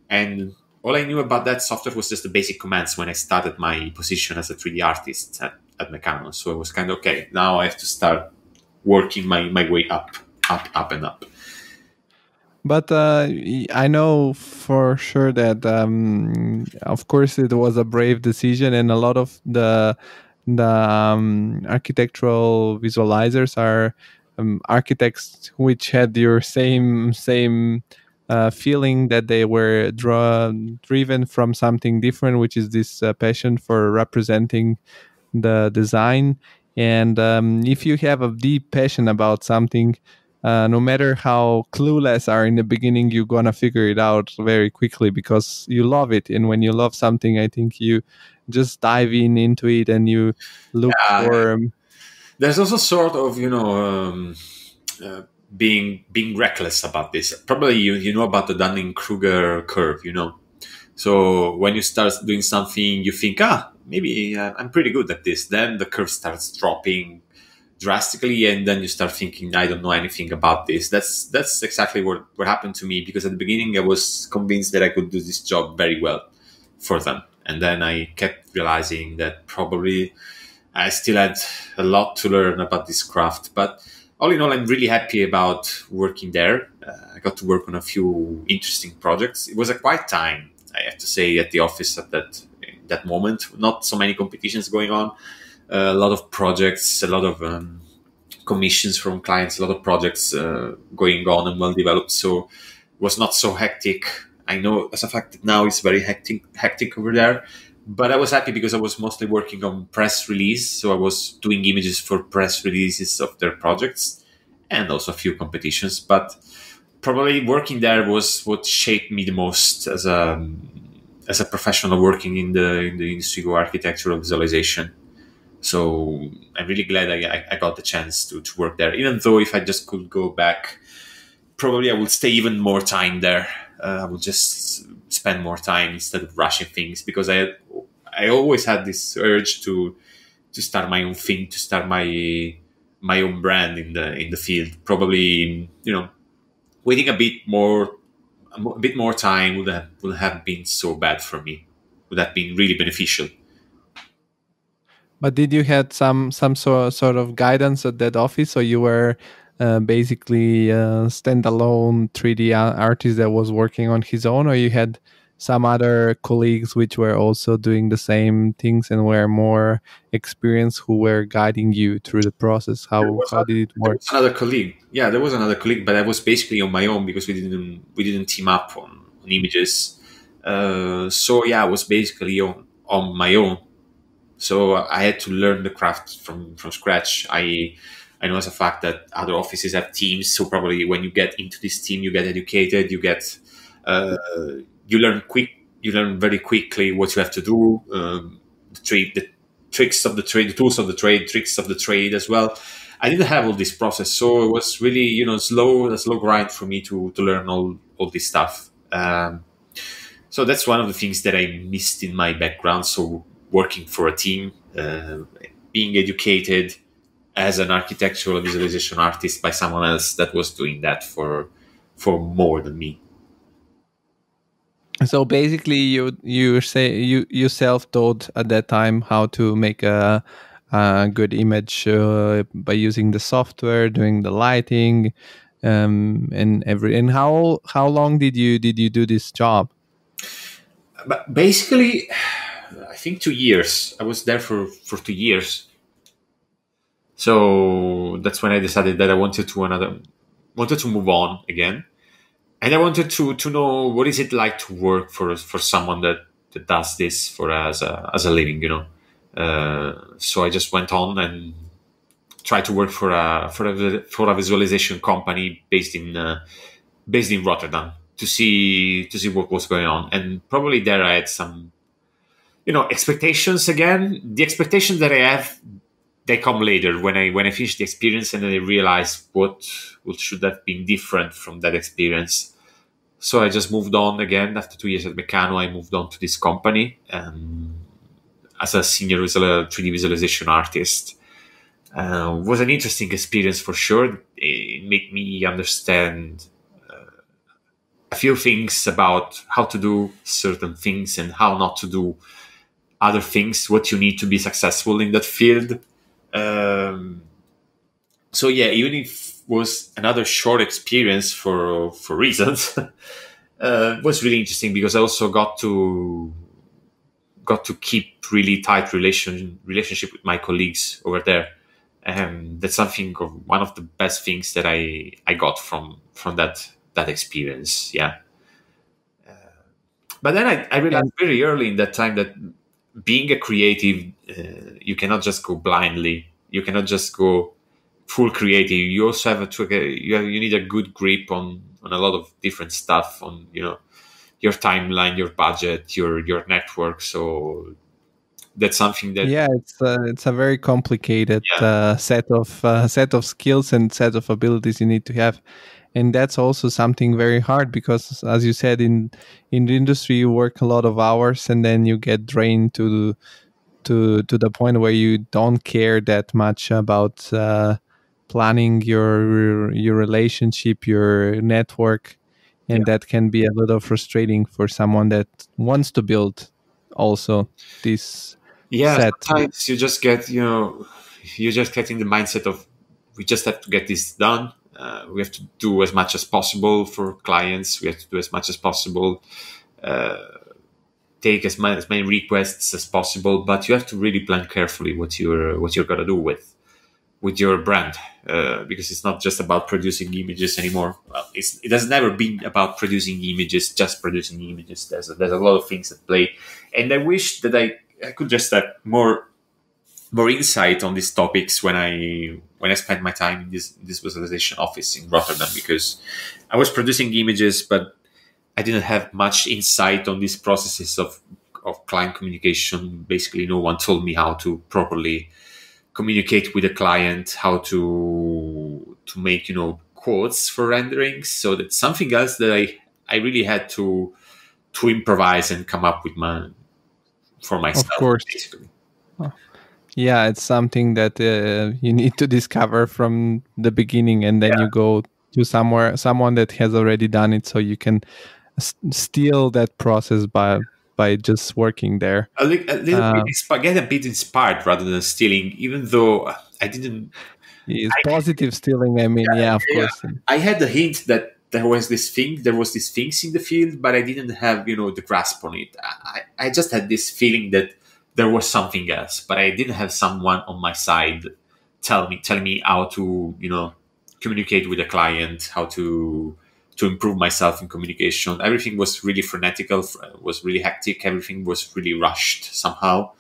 And all I knew about that software was just the basic commands when I started my position as a 3D artist at, at Mecanoo. So it was kind of okay. Now I have to start working my, my way up, up, up, and up. But uh, I know for sure that, um, of course, it was a brave decision, and a lot of the the um, architectural visualizers are um, architects which had your same same uh, feeling that they were draw, driven from something different, which is this uh, passion for representing the design. And um, if you have a deep passion about something, uh, no matter how clueless are in the beginning, you're gonna figure it out very quickly because you love it. And when you love something, I think you just dive in into it and you look yeah, for. Um, there's also sort of you know um, uh, being being reckless about this. Probably you you know about the Dunning Kruger curve, you know. So when you start doing something, you think ah maybe uh, I'm pretty good at this. Then the curve starts dropping drastically and then you start thinking i don't know anything about this. That's that's exactly what, what happened to me because at the beginning i was convinced that i could do this job very well for them. And then i kept realizing that probably i still had a lot to learn about this craft. But all in all i'm really happy about working there. Uh, i got to work on a few interesting projects. It was a quiet time i have to say at the office at that that moment. Not so many competitions going on a lot of projects, a lot of um, commissions from clients, a lot of projects uh, going on and well developed. So it was not so hectic. I know as a fact that now it's very hectic, hectic over there. But I was happy because I was mostly working on press release. So I was doing images for press releases of their projects and also a few competitions. But probably working there was what shaped me the most as a as a professional working in the in the industry of architectural visualization. So I'm really glad I, I got the chance to, to work there. Even though if I just could go back, probably I would stay even more time there. Uh, I would just spend more time instead of rushing things because I I always had this urge to to start my own thing, to start my my own brand in the in the field. Probably you know waiting a bit more a bit more time would have would have been so bad for me. Would have been really beneficial. But did you had some some sort sort of guidance at that office, or you were uh, basically a standalone 3D artist that was working on his own, or you had some other colleagues which were also doing the same things and were more experienced who were guiding you through the process? How how did it work? another colleague. Yeah there was another colleague but i was basically on my own because we didn't we didn't team up on, on images. Uh, so yeah i was basically on, on my own so I had to learn the craft from from scratch. I I know as a fact that other offices have teams, so probably when you get into this team, you get educated, you get uh, you learn quick, you learn very quickly what you have to do, um, the the tricks of the trade, the tools of the trade, tricks of the trade as well. I didn't have all this process, so it was really you know slow, a slow grind for me to to learn all all this stuff. Um, so that's one of the things that I missed in my background. So working for a team, uh, being educated as an architectural visualization artist by someone else that was doing that for for more than me. So basically, you you say you you self taught at that time how to make a, a good image uh, by using the software, doing the lighting, um, and every. And how how long did you did you do this job? But basically, I think two years. I was there for for two years. So that's when I decided that I wanted to another wanted to move on again, and I wanted to to know what is it like to work for for someone that that does this for as a as a living, you know. Uh, so I just went on and tried to work for a for a for a visualization company based in uh, based in Rotterdam to see to see what was going on, and probably there I had some you know expectations again the expectations that i have they come later. When i when i finish the experience and then i realize what what should have been different from that experience. So i just moved on again. After two years at Mecanoo i moved on to this company um, as a senior visual, 3d visualization artist. Uh, was an interesting experience for sure. It made me understand uh, a few things about how to do certain things and how not to do other things what you need to be successful in that field. Um, so yeah even if was another short experience for for reasons uh, was really interesting because i also got to got to keep really tight relation relationship with my colleagues over there. And that's something of one of the best things that i i got from from that that experience yeah. Uh, but then I, I realized very early in that time that being a creative, uh, you cannot just go blindly. You cannot just go full creative. You also have to you have, you need a good grip on on a lot of different stuff on you know your timeline, your budget, your your network. So that's something that yeah, it's a, it's a very complicated yeah. uh, set of uh, set of skills and set of abilities you need to have, and that's also something very hard because, as you said, in in the industry you work a lot of hours and then you get drained to to to the point where you don't care that much about uh, planning your your relationship, your network, and yeah. that can be a little frustrating for someone that wants to build also this yeah set. sometimes you just get you know you just get in the mindset of we just have to get this done uh, we have to do as much as possible for clients we have to do as much as possible uh, take as many, as many requests as possible but you have to really plan carefully what you're what you're gonna do with with your brand uh, because it's not just about producing images anymore. Well, it has never been about producing images, just producing images. There's a, there's a lot of things at play, and I wish that I, I could just have more more insight on these topics when I when I spent my time in this this visualization office in Rotterdam because I was producing images, but I didn't have much insight on these processes of of client communication. Basically, no one told me how to properly communicate with the client how to to make you know quotes for renderings so that's something else that i i really had to to improvise and come up with my for myself of course basically. Yeah it's something that uh, you need to discover from the beginning and then yeah. you go to somewhere someone that has already done it so you can s- steal that process by by just working there. A, li- a little bit, uh, get a bit inspired rather than stealing, even though I didn't. It's I, positive stealing. I mean, yeah, yeah of yeah. course. I had the hint that there was this thing, there was these things in the field, but I didn't have, you know, the grasp on it. I, I just had this feeling that there was something else, but I didn't have someone on my side tell me, tell me how to, you know, communicate with a client, how to to improve myself in communication. Everything was really frenetical, was really hectic. Everything was really rushed somehow.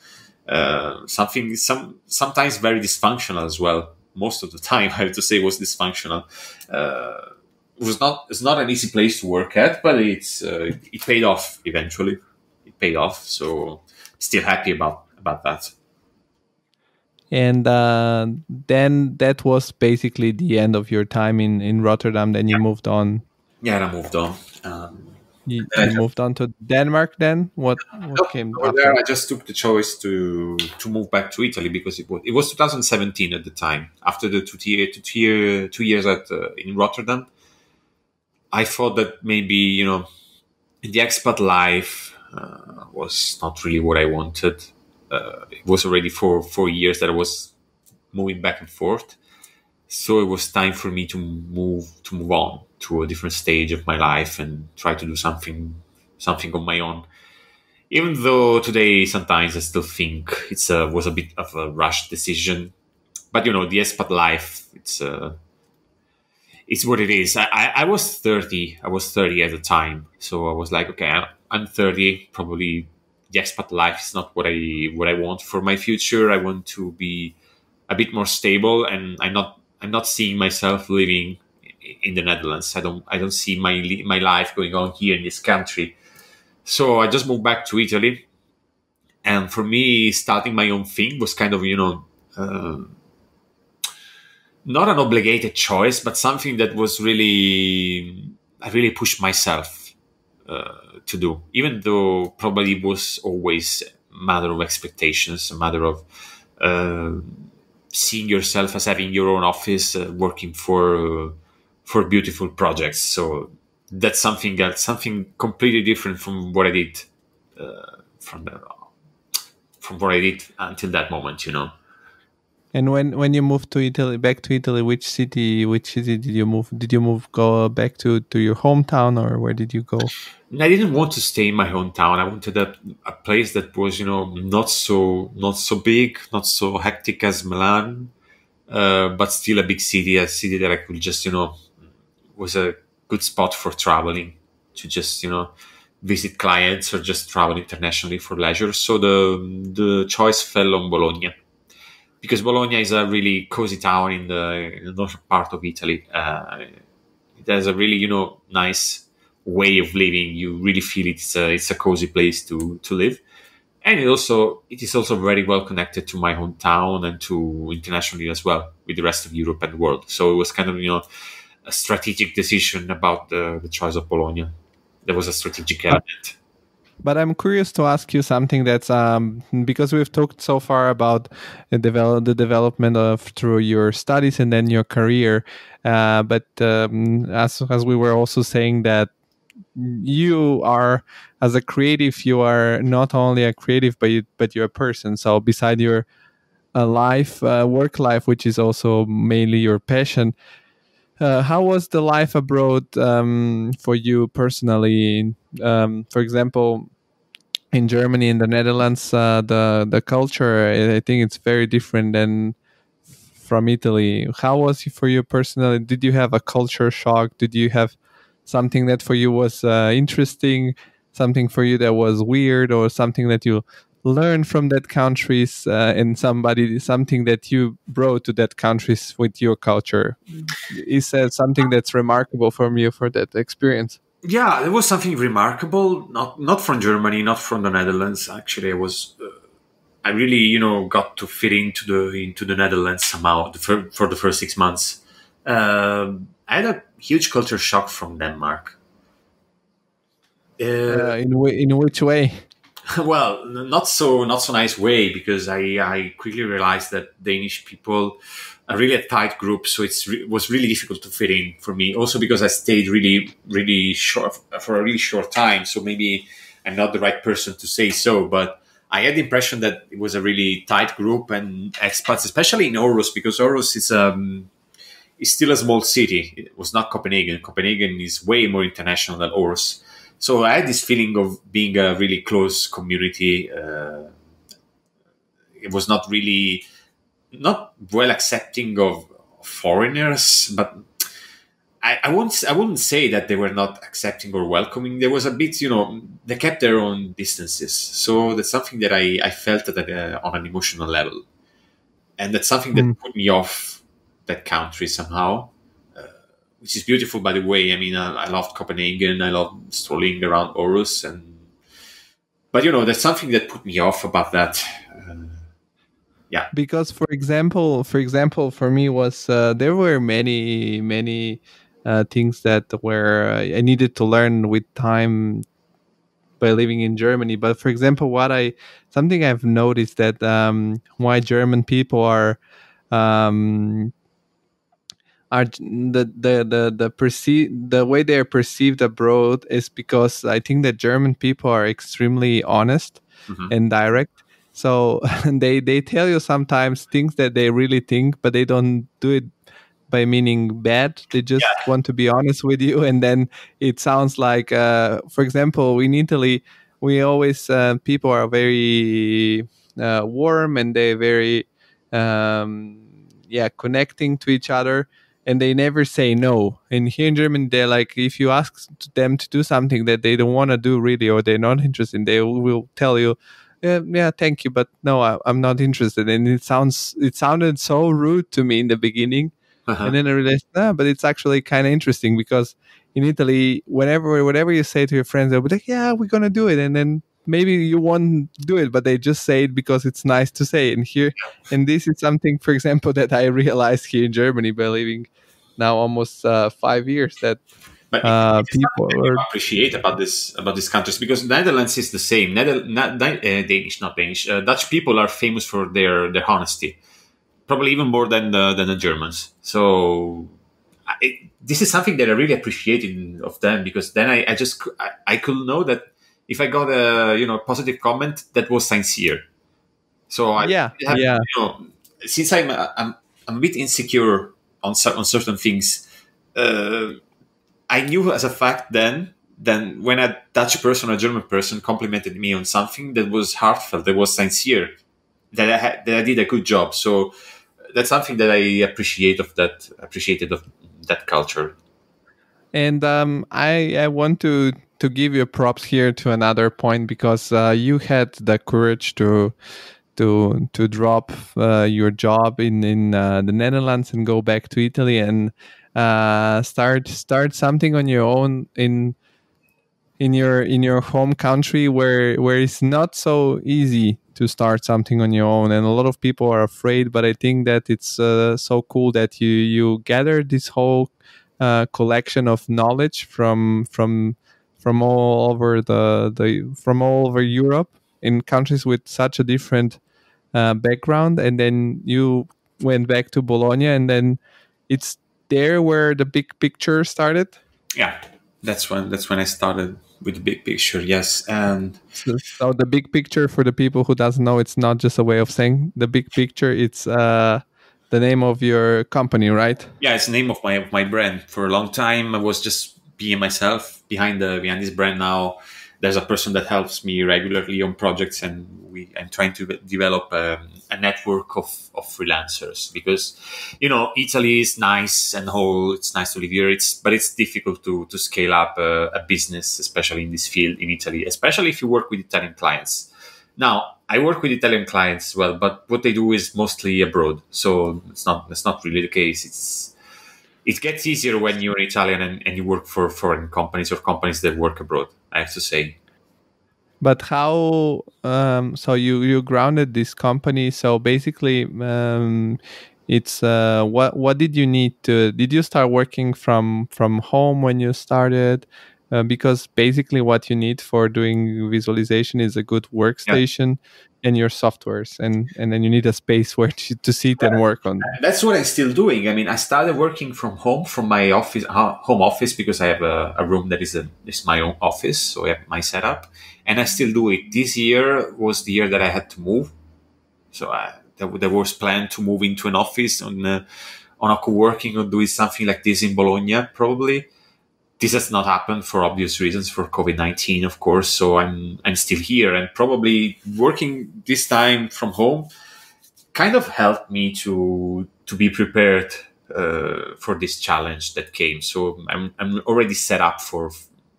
Uh, something some sometimes very dysfunctional as well. Most of the time, I have to say, was dysfunctional. Uh, it was not it's not an easy place to work at, but it's uh, it paid off eventually. It paid off, so still happy about about that. And uh, then that was basically the end of your time in in Rotterdam. Then you yeah. moved on yeah, I moved on. Um, you, you moved on to Denmark then? What, what no, came after? there? I just took the choice to to move back to Italy because it was it was 2017 at the time. After the two year two year two years at uh, in Rotterdam, I thought that maybe you know the expat life uh, was not really what I wanted. Uh, it was already for four years that I was moving back and forth, so it was time for me to move to move on to a different stage of my life and try to do something something on my own. Even though today sometimes I still think it's a was a bit of a rushed decision, but you know the expat life it's uh, it's what it is. I, I, I was thirty. I was thirty at the time, so I was like, okay, I'm thirty. Probably yes, but life is not what I what I want for my future. I want to be a bit more stable, and I'm not I'm not seeing myself living in the Netherlands. I don't I don't see my my life going on here in this country. So I just moved back to Italy, and for me, starting my own thing was kind of you know. Uh, not an obligated choice, but something that was really, I really pushed myself uh, to do, even though probably it was always a matter of expectations, a matter of uh, seeing yourself as having your own office, uh, working for for beautiful projects. So that's something that's something completely different from what I did uh, from the from what I did until that moment, you know. And when when you moved to Italy, back to Italy, which city, which city did you move? Did you move go back to to your hometown, or where did you go? I didn't want to stay in my hometown. I wanted a, a place that was, you know, not so not so big, not so hectic as Milan, uh, but still a big city, a city that I could just, you know, was a good spot for traveling to just you know visit clients or just travel internationally for leisure. So the the choice fell on Bologna. because Bologna is a really cozy town in the, in the northern part of Italy. Uh, it has a really you know nice way of living. You really feel it's a, it's a cozy place to to live, and it also it is also very well connected to my hometown and to internationally as well with the rest of Europe and the world. So it was kind of you know a strategic decision about the, the choice of Bologna. There was a strategic element. But I'm curious to ask you something that's um, because we've talked so far about the, develop, the development of through your studies and then your career. Uh, but um, as as we were also saying that you are as a creative, you are not only a creative, but you, but you're a person. So beside your uh, life, uh, work life, which is also mainly your passion, uh, how was the life abroad um, for you personally? Um, for example, in Germany, in the Netherlands, uh, the the culture I think it's very different than from Italy. How was it for you personally? Did you have a culture shock? Did you have something that for you was uh, interesting? Something for you that was weird, or something that you learned from that countries uh, and somebody something that you brought to that countries with your culture? Is that something that's remarkable from you for that experience? Yeah it was something remarkable not not from germany not from the netherlands actually. I was uh, i really you know got to fit into the into the netherlands somehow for, for the first six months. Um, i had a huge culture shock from denmark uh, in, in which way well, not so not so nice way because I I quickly realized that Danish people are really a tight group, so it's it was really difficult to fit in for me. Also because I stayed really really short for a really short time, so maybe I'm not the right person to say so, but. I had the impression that it was a really tight group and expats, especially in Aarhus, because Aarhus is um, is still a small city. It was not Copenhagen. Copenhagen is way more international than Aarhus. So I had this feeling of being a really close community. Uh, it was not really not well accepting of foreigners, but I, I won't I wouldn't say that they were not accepting or welcoming. There was a bit, you know, they kept their own distances. So that's something that I, I felt that uh, on an emotional level, and that's something that mm. put me off that country somehow which is beautiful, by the way. I mean, I, I loved Copenhagen. I loved strolling around Aarhus, and but you know, there's something that put me off about that. Uh, yeah, because for example, for example, for me was uh, there were many many uh, things that were I needed to learn with time by living in Germany. But for example, what I something I've noticed that um, why German people are um, are the the the the perceive the way they are perceived abroad is because I think that German people are extremely honest mm-hmm. and direct. So they they tell you sometimes things that they really think, but they don't do it by meaning bad. They just yeah. want to be honest with you, and then it sounds like, uh, for example, in Italy, we always uh, people are very uh, warm and they very um, yeah connecting to each other and they never say no. And here in Germany, they're like, if you ask them to do something that they don't want to do really, or they're not interested, in, they will tell you, yeah, yeah, thank you, but no, I, am not interested. And it sounds, it sounded so rude to me in the beginning, uh-huh. and then I realized, no, but it's actually kind of interesting because in Italy, whenever, whatever you say to your friends, they'll be like, yeah, we're gonna do it, and then maybe you won't do it, but they just say it because it's nice to say. And here, and this is something, for example, that I realized here in Germany by living now almost uh, five years that but uh, people appreciate about this about these countries because Netherlands is the same. Nether- not, uh, Danish, not Danish. Uh, Dutch people are famous for their their honesty, probably even more than the, than the Germans. So I, this is something that I really appreciated of them because then I, I just I, I, could know that if I got a you know positive comment that was sincere. So I yeah have, yeah you know since I'm I'm, I'm a bit insecure on, on certain things. Uh, I knew as a fact then, then when a Dutch person or a German person complimented me on something that was heartfelt, that was sincere, that I had, that I did a good job. So that's something that I appreciate of that appreciated of that culture. And um, I I want to to give you props here to another point because uh, you had the courage to to to drop uh, your job in in uh, the Netherlands and go back to Italy and uh, start start something on your own in in your in your home country where where it's not so easy to start something on your own. And a lot of people are afraid but i think that it's uh, so cool that you you gather this whole uh, collection of knowledge from from from all over the the from all over europe in countries with such a different uh, background. And then you went back to bologna and then it's there where the big picture started? Yeah that's when that's when i started with the big picture yes. And so, so, the big picture for the people who doesn't know it's not just a way of saying the big picture it's uh the name of your company right? Yeah it's the name of my of my brand. For a long time i was just being myself behind the behind this brand now. There's a person that helps me regularly on projects and we i'm trying to develop um, a network of, of freelancers because you know italy is nice and whole. It's nice to live here. It's but it's difficult to to scale up a, a business especially in this field in italy especially if you work with italian clients. Now i work with italian clients as well but what they do is mostly abroad. So it's not it's not really the case. It's it gets easier when you're Italian and, and you work for foreign companies or companies that work abroad. I have to say. But how? Um, so you you grounded this company. So basically, um, it's uh, what what did you need to? Did you start working from from home when you started? Uh, because basically, what you need for doing visualization is a good workstation. And your softwares and and then you need a space where to, to sit and work on. That's what i'm still doing. I mean i started working from home from my office uh, home office because i have a, a room that is a is my own office so i have my setup. And i still do it. This year was the year that i had to move. So I, there, there was plan to move into an office on a, on a co-working or doing something like this in bologna probably this has not happened for obvious reasons for covid-19 of course so i'm i'm still here and probably working this time from home kind of helped me to to be prepared uh, for this challenge that came. So i'm i'm already set up for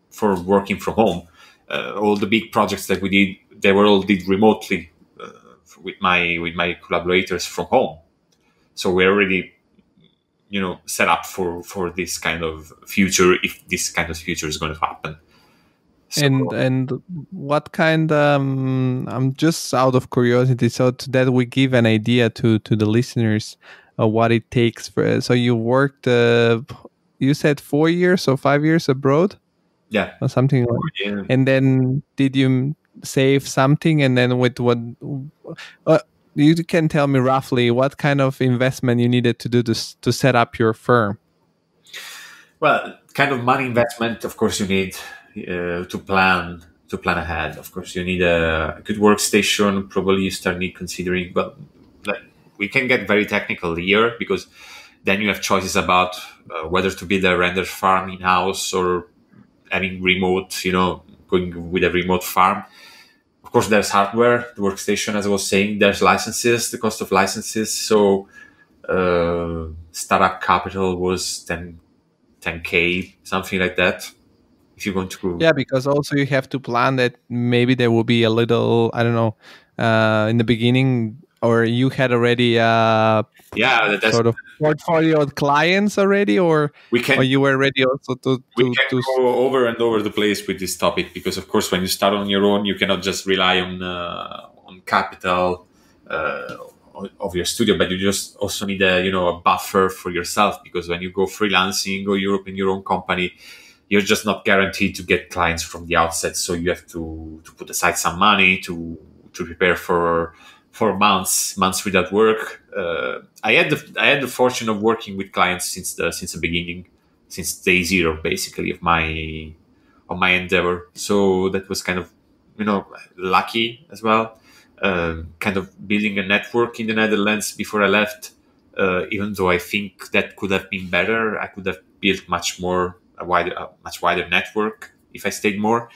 for working from home. Uh, all the big projects that we did they were all did remotely uh, with my with my collaborators from home. So we're already you know set up for for this kind of future if this kind of future is going to happen. So, and and what kind um i'm just out of curiosity so that we give an idea to to the listeners of what it takes for so you worked uh, you said four years or five years abroad? Yeah. Or something like yeah. and then did you save something and then with what uh, you can tell me roughly what kind of investment you needed to do this to set up your firm. Well kind of money investment of course you need uh, to plan to plan ahead. Of course you need a good workstation probably you start need considering but like, we can get very technical here because then you have choices about uh, whether to build a render farm in house or having remote you know going with a remote farm course there's hardware the workstation as i was saying there's licenses the cost of licenses. So uh, startup capital was 10 10k something like that if you're going to yeah because also you have to plan that maybe there will be a little i don't know uh, in the beginning or you had already uh yeah that's sort of portfolio of clients already or we can or you were ready also to, to we can to, go over and over the place with this topic because of course when you start on your own you cannot just rely on uh, on capital uh, of your studio but you just also need a you know a buffer for yourself because when you go freelancing or you're in your own company you're just not guaranteed to get clients from the outset. So you have to to put aside some money to to prepare for for months, months without work. Uh, I had the I had the fortune of working with clients since the since the beginning, since day zero, basically of my of my endeavor. So that was kind of you know lucky as well. Uh, kind of building a network in the Netherlands before I left. Uh, even though I think that could have been better, I could have built much more a wider, a much wider network if I stayed more.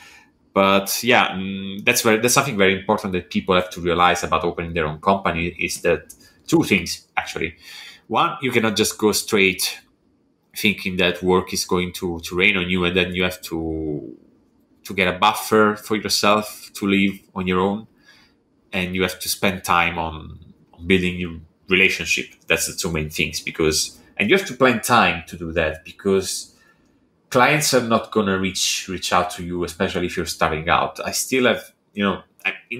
But yeah, mm, that's where that's something very important that people have to realize about opening their own company is that two things actually. One, you cannot just go straight thinking that work is going to, to rain on you and then you have to to get a buffer for yourself to live on your own. and you have to spend time on, on building your relationship. That's the two main things because, and you have to plan time to do that because clients are not gonna reach reach out to you, especially if you're starting out. I still have, you know,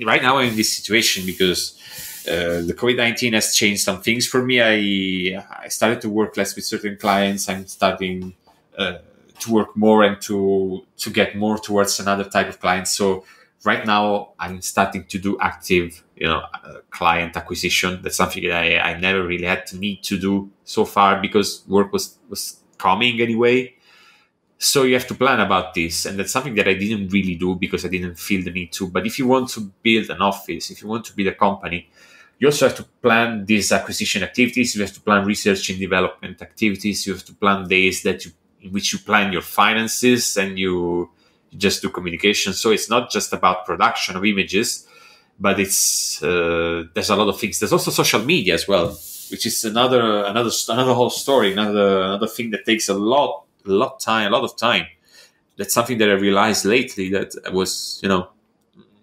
right now I'm in this situation because uh, the COVID nineteen has changed some things for me. I I started to work less with certain clients. I'm starting uh, to work more and to to get more towards another type of client. So right now I'm starting to do active, you know, uh, client acquisition. That's something that I, I never really had to need to do so far because work was was coming anyway. So you have to plan about this, and that's something that I didn't really do because I didn't feel the need to. But if you want to build an office, if you want to build a company, you also have to plan these acquisition activities. You have to plan research and development activities. You have to plan days that you in which you plan your finances and you, just do communication. So it's not just about production of images, but it's uh, there's a lot of things. There's also social media as well, which is another another another whole story, another another thing that takes a lot a lot time, a lot of time. That's something that I realized lately that I was you know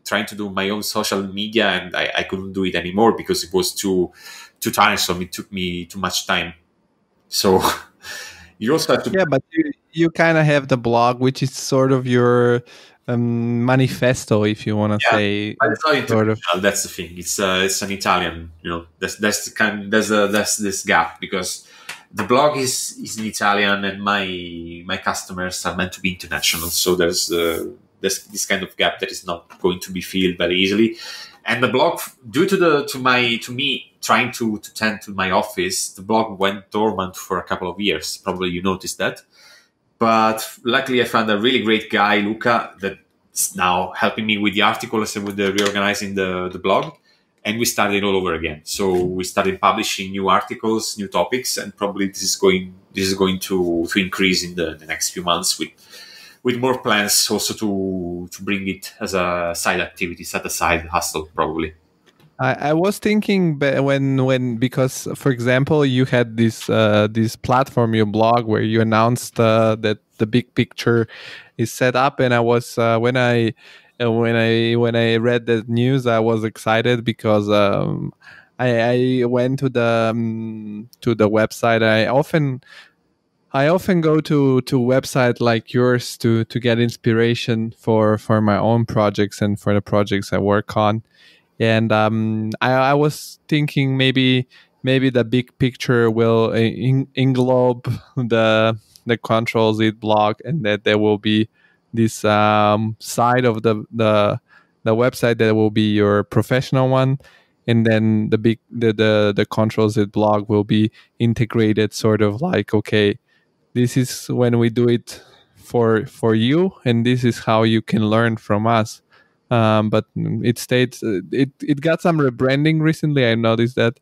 trying to do my own social media and I, I couldn't do it anymore because it was too too tiresome. It took me too much time. So you also have to yeah but you, you kind of have the blog which is sort of your um, manifesto if you want to yeah, say sort of that's the thing it's uh, it's an italian you know that's that's the kind there's a there's this gap because the blog is is in italian and my my customers are meant to be international. So there's uh, there's this kind of gap that is not going to be filled very easily. And the blog due to the to my to me trying to to tend to my office the blog went dormant for a couple of years. Probably you noticed that. But luckily i found a really great guy luca that's now helping me with the articles and with the reorganizing the the blog and we started all over again so we started publishing new articles new topics and probably this is going this is going to to increase in the, the next few months with with more plans also to to bring it as a side activity, set aside hustle probably. I, I was thinking when when because for example you had this uh, this platform your blog where you announced uh, that the big picture is set up and I was uh, when I when I when I read that news I was excited because um, I, I went to the um, to the website I often I often go to to website like yours to to get inspiration for for my own projects and for the projects I work on. And um, I, I was thinking maybe maybe the big picture will in, englobe the the control z block, and that there will be this um, side of the the the website that will be your professional one. And then the big the the, the control z blog will be integrated sort of like okay this is when we do it for for you and this is how you can learn from us. Um, but it states uh, it it got some rebranding recently. I noticed that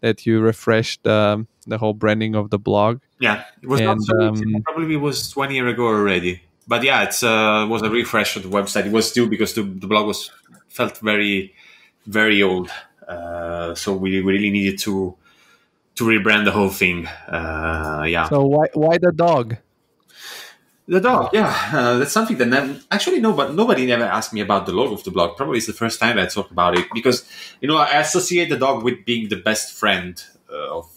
that you refreshed um, the whole branding of the blog. Yeah it was and, not so um, probably was one year ago already but yeah it's uh was a refresh of the website it was due because the, the blog was felt very very old uh, so we, we really needed to to rebrand the whole thing. Uh, yeah. So why why the dog? The dog, yeah, uh, that's something that never, actually no, but nobody never asked me about the logo of the blog. Probably it's the first time I talk about it because you know I associate the dog with being the best friend uh, of,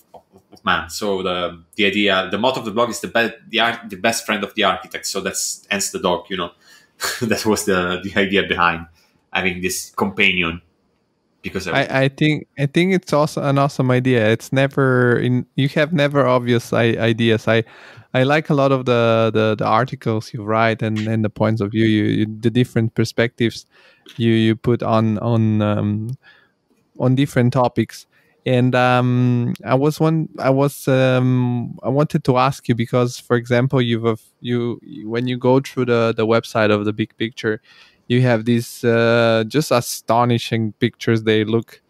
man. So the the idea, the motto of the blog is the best the, the best friend of the architect. So that's hence the dog. You know, that was the the idea behind having this companion because I, I think I think it's also an awesome idea. It's never in you have never obvious ideas. I I like a lot of the the, the articles you write and, and the points of view you, you the different perspectives you you put on on um, on different topics. And um, I was one. I was. Um, I wanted to ask you because, for example, you've you when you go through the the website of the big picture, you have these uh, just astonishing pictures they look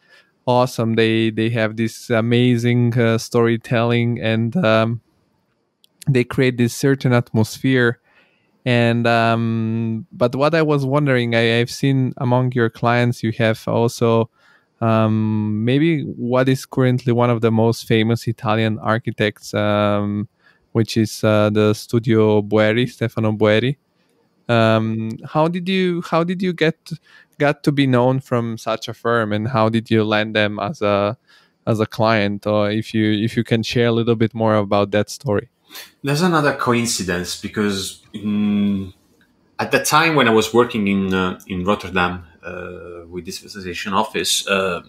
awesome they they have this amazing uh, storytelling and um, they create this certain atmosphere and um, but what i was wondering I, i've seen among your clients you have also um, maybe what is currently one of the most famous italian architects um, which is uh, the studio boeri stefano boeri Um, how did you how did you get got to be known from such a firm, and how did you land them as a as a client? Or if you if you can share a little bit more about that story. There's another coincidence because in, at the time when I was working in uh, in Rotterdam with this visualization office, uh,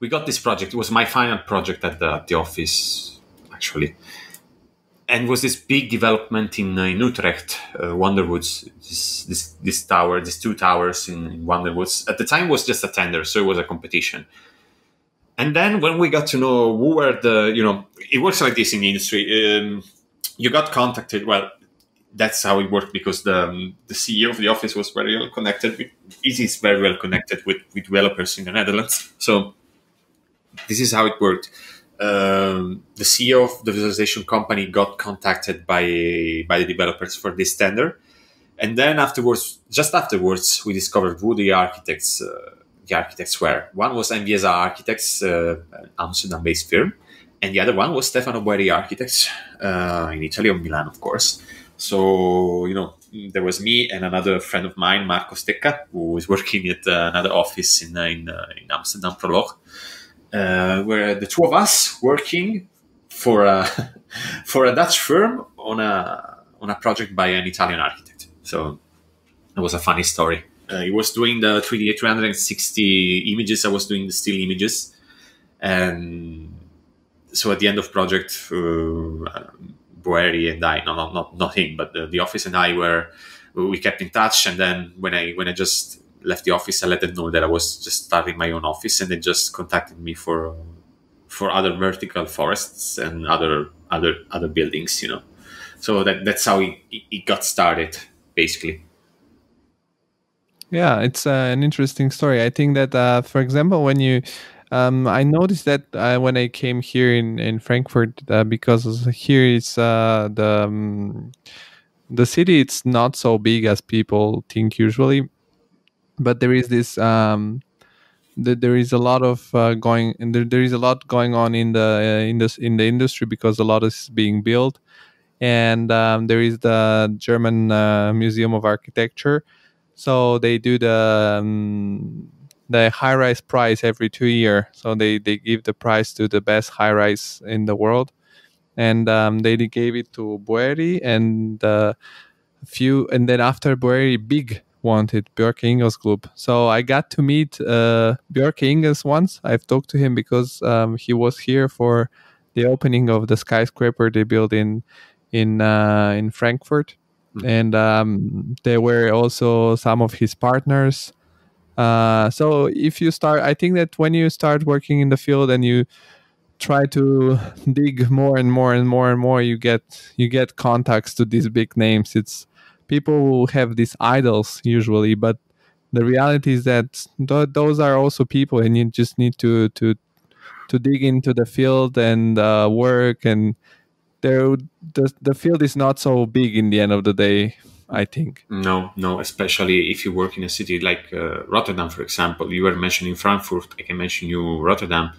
we got this project. It was my final project at the, the office, actually, and was this big development in, uh, in Utrecht, uh, Wonderwoods. This, this this tower, these two towers in, in Wonderwoods. At the time, was just a tender, so it was a competition. And then when we got to know who were the, you know, it works like this in the industry. Um, you got contacted. Well, that's how it worked because the um, the CEO of the office was very well connected. With, is very well connected with, with developers in the Netherlands. So this is how it worked. Um, the CEO of the visualization company got contacted by by the developers for this tender, and then afterwards, just afterwards, we discovered who the architects uh, the architects were. One was MVSA Architects, uh, Amsterdam-based firm, and the other one was Stefano Boeri Architects uh, in Italy, or Milan, of course. So you know, there was me and another friend of mine, Marco Stecca, who is working at uh, another office in in, in Amsterdam, Prolog uh, were the two of us working for a for a Dutch firm on a on a project by an Italian architect. So it was a funny story. Uh, he was doing the 3D 360 images. I was doing the still images, and so at the end of project, uh, And I, no, not not not him, but the, the office and I were we kept in touch. And then when I when I just left the office, I let them know that I was just starting my own office, and they just contacted me for for other vertical forests and other other other buildings. You know, so that that's how it, it got started, basically. Yeah, it's uh, an interesting story. I think that, uh, for example, when you um, I noticed that uh, when I came here in in Frankfurt, uh, because here it's uh, the um, the city. It's not so big as people think usually but there is this um, the, there is a lot of uh, going and there, there is a lot going on in the uh, in this in the industry because a lot is being built and um, there is the German uh, Museum of Architecture so they do the um, the high rise prize every two year so they they give the prize to the best high rise in the world and um, they gave it to Boeri and uh, a few and then after Boeri big wanted Bjarke Ingels group. So I got to meet uh, Bjarke Ingels once. I've talked to him because um, he was here for the opening of the skyscraper they built in in uh, in Frankfurt, mm-hmm. and um, there were also some of his partners. Uh, so if you start, I think that when you start working in the field and you try to dig more and more and more and more, you get you get contacts to these big names. It's people who have these idols usually, but the reality is that th- those are also people, and you just need to to to dig into the field and uh, work. And there, the the field is not so big in the end of the day. I think. No, no, especially if you work in a city like uh, Rotterdam, for example. You were mentioning Frankfurt. I can mention you Rotterdam.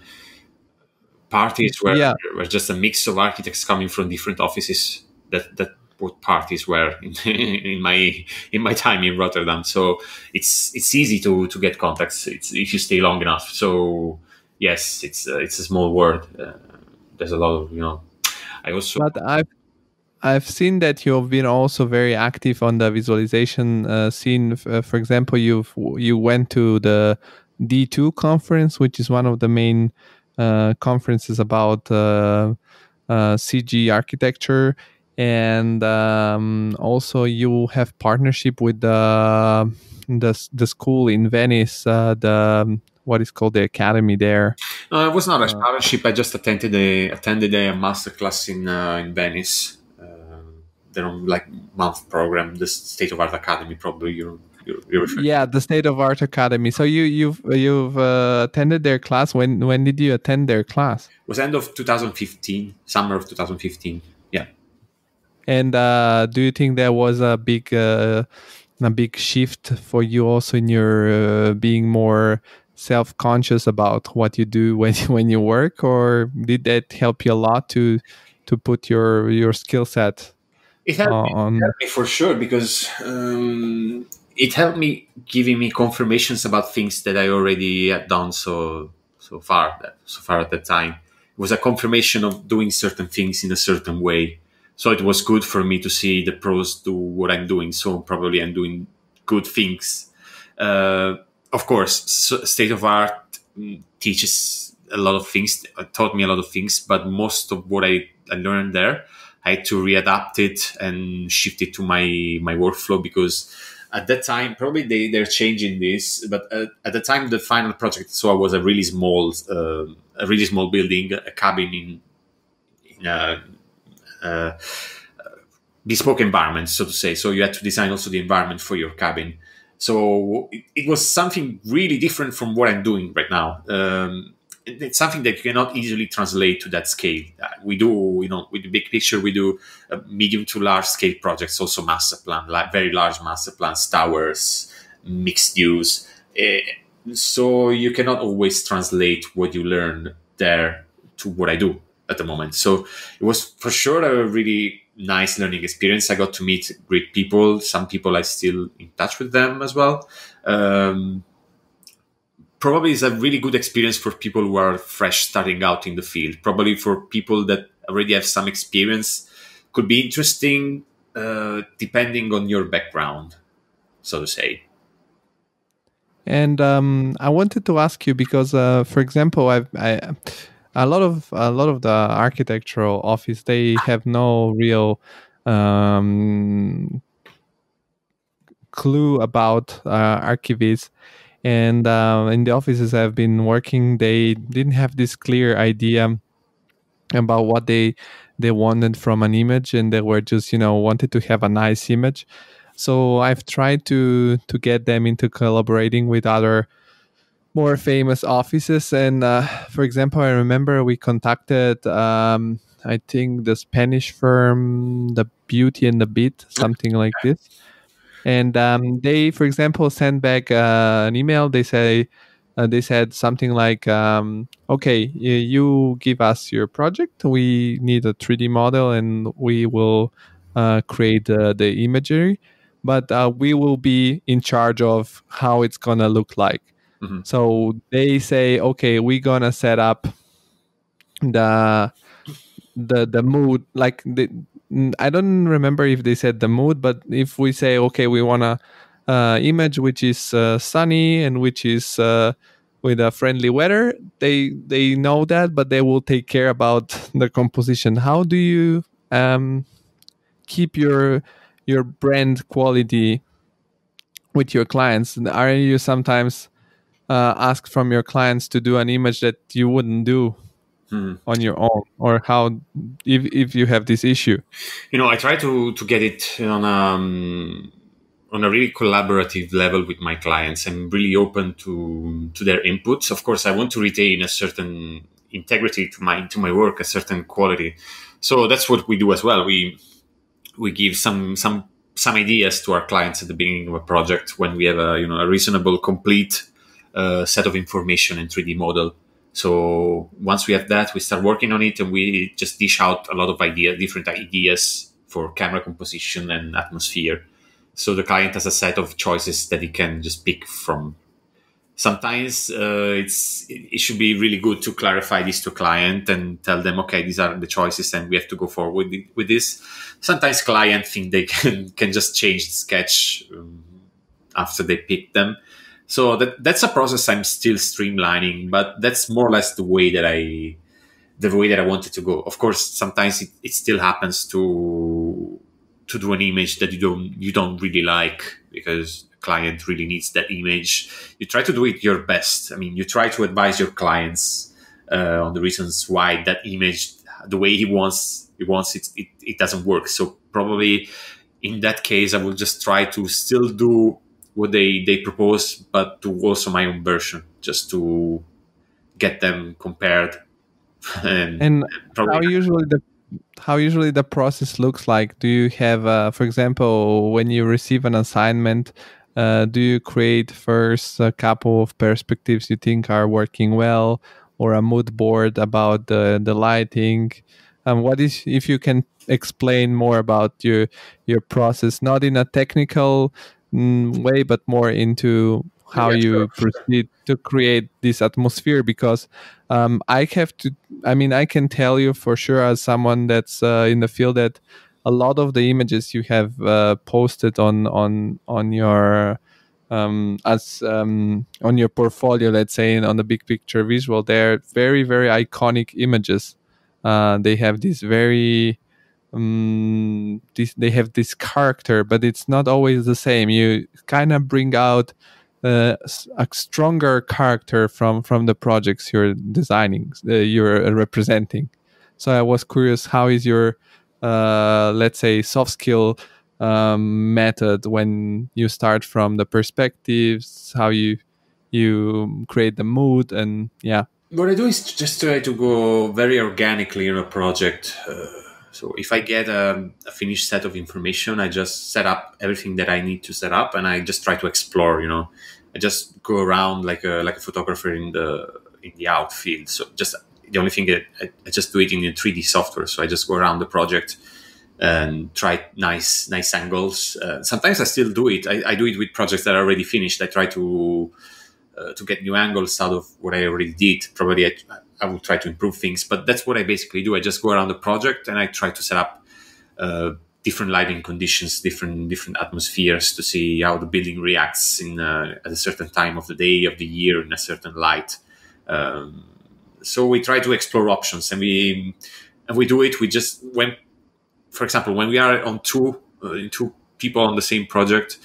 Parties were, yeah. were just a mix of architects coming from different offices that that what parties were in, in my in my time in Rotterdam. So it's it's easy to to get contacts it's, if you stay long enough. So yes, it's uh, it's a small world. Uh, there's a lot of you know. I also but I've I've seen that you've been also very active on the visualization uh, scene. Uh, for example, you've you went to the D2 conference, which is one of the main uh, conferences about uh, uh, CG architecture and um, also you have partnership with the the, the school in Venice, uh, the what is called the academy there. No, it was not a partnership. I just attended a attended a master class in uh, in Venice. Their like month program, the State of Art Academy. Probably you yeah, the State of Art Academy. So you you've you've uh, attended their class. When when did you attend their class? It was end of 2015, summer of 2015. Yeah. And uh, do you think there was a big uh, a big shift for you also in your uh, being more self-conscious about what you do when when you work, or did that help you a lot to to put your your skill set It helped, me, on it helped me for sure because um, it helped me giving me confirmations about things that I already had done so so far that, so far at that time. It was a confirmation of doing certain things in a certain way. So it was good for me to see the pros do what I'm doing. So probably I'm doing good things. Uh, of course, state of art mm, teaches a lot of things, taught me a lot of things, but most of what I, I learned there I had to readapt it and shift it to my my workflow because at that time probably they they're changing this, but at, at the time the final project so I was a really small uh, a really small building, a cabin in in a, bespoke environment, so to say. So you had to design also the environment for your cabin. So it, it was something really different from what I'm doing right now. Um, it's something that you cannot easily translate to that scale. Uh, we do, you know, with the big picture, we do medium to large scale projects, also master plan, like very large master plans, towers, mixed use. Uh, so you cannot always translate what you learn there to what I do at the moment. So it was for sure a really nice learning experience. I got to meet great people. Some people I still in touch with them as well. Um, probably is a really good experience for people who are fresh starting out in the field. Probably for people that already have some experience, could be interesting uh, depending on your background, so to say. And um, I wanted to ask you because, uh, for example, I've, I, a lot of a lot of the architectural office they have no real um, clue about uh, ArchiViz and uh, in the offices I've been working, they didn't have this clear idea about what they they wanted from an image, and they were just you know wanted to have a nice image. So I've tried to to get them into collaborating with other more famous offices. And uh, for example, I remember we contacted. Um, I think the Spanish firm, the Beauty and the Bit, something like this and um, they, for example, send back uh, an email. They say uh, they said something like, um, "Okay, you give us your project. We need a 3D model, and we will uh, create the imagery, but uh, we will be in charge of how it's gonna look like." Mm-hmm. So they say, "Okay, we're gonna set up the." the the mood like the, I don't remember if they said the mood, but if we say, okay, we want a uh, image which is uh, sunny and which is uh, with a friendly weather, they they know that, but they will take care about the composition. How do you um, keep your your brand quality with your clients? Are you sometimes uh, asked from your clients to do an image that you wouldn't do? Hmm. on your own or how if, if you have this issue? You know i try to to get it on um on a really collaborative level with my clients i'm really open to to their inputs. Of course i want to retain a certain integrity to my to my work a certain quality. So that's what we do as well. We we give some some some ideas to our clients at the beginning of a project when we have a you know a reasonable complete uh, set of information and 3d model so once we have that, we start working on it and we just dish out a lot of ideas, different ideas for camera composition and atmosphere. So the client has a set of choices that he can just pick from. Sometimes uh, it's it should be really good to clarify this to client and tell them, okay, these are the choices and we have to go forward with, this. Sometimes client think they can can just change the sketch um, after they pick them so that that's a process I'm still streamlining, but that's more or less the way that I the way that I wanted to go. Of course, sometimes it, it still happens to to do an image that you don't you don't really like because the client really needs that image. You try to do it your best. I mean, you try to advise your clients uh, on the reasons why that image, the way he wants he wants it, it, it doesn't work. So probably in that case, I will just try to still do what they they propose, but to also my own version, just to get them compared. and, and how usually the how usually the process looks like? Do you have, uh, for example, when you receive an assignment? Uh, do you create first a couple of perspectives you think are working well or a mood board about the, the lighting um, what is if you can explain more about your your process, not in a technical way, but more into how Yeah, you sure. proceed to create this atmosphere because um, i have to i mean i can tell you for sure as someone that's uh, in the field that a lot of the images you have uh, posted on on on your um, as um, on your portfolio let's say on the big picture visual they're very very iconic images uh, they have this very um, this, they have this character but it's not always the same. You kind of bring out uh, a stronger character from from the projects you're designing uh, you're representing. So i was curious how is your uh, let's say soft skill um, method when you start from the perspectives how you you create the mood and yeah. What i do is just try to go very organically in a project uh, so if i get a, a, finished set of information i just set up everything that i need to set up and i just try to explore you know. I just go around like a like a photographer in the in the outfield. So just the only thing I, I just do it in the 3d software. So i just go around the project and try nice nice angles. Uh, sometimes i still do it. I, I do it with projects that are already finished. I try to uh, to get new angles out of what I already did. Probably I, I will try to improve things, but that's what I basically do. I just go around the project and I try to set up uh, different lighting conditions, different different atmospheres to see how the building reacts in uh, at a certain time of the day, of the year, in a certain light. Um, so we try to explore options, and we and we do it. We just when, for example, when we are on two uh, two people on the same project,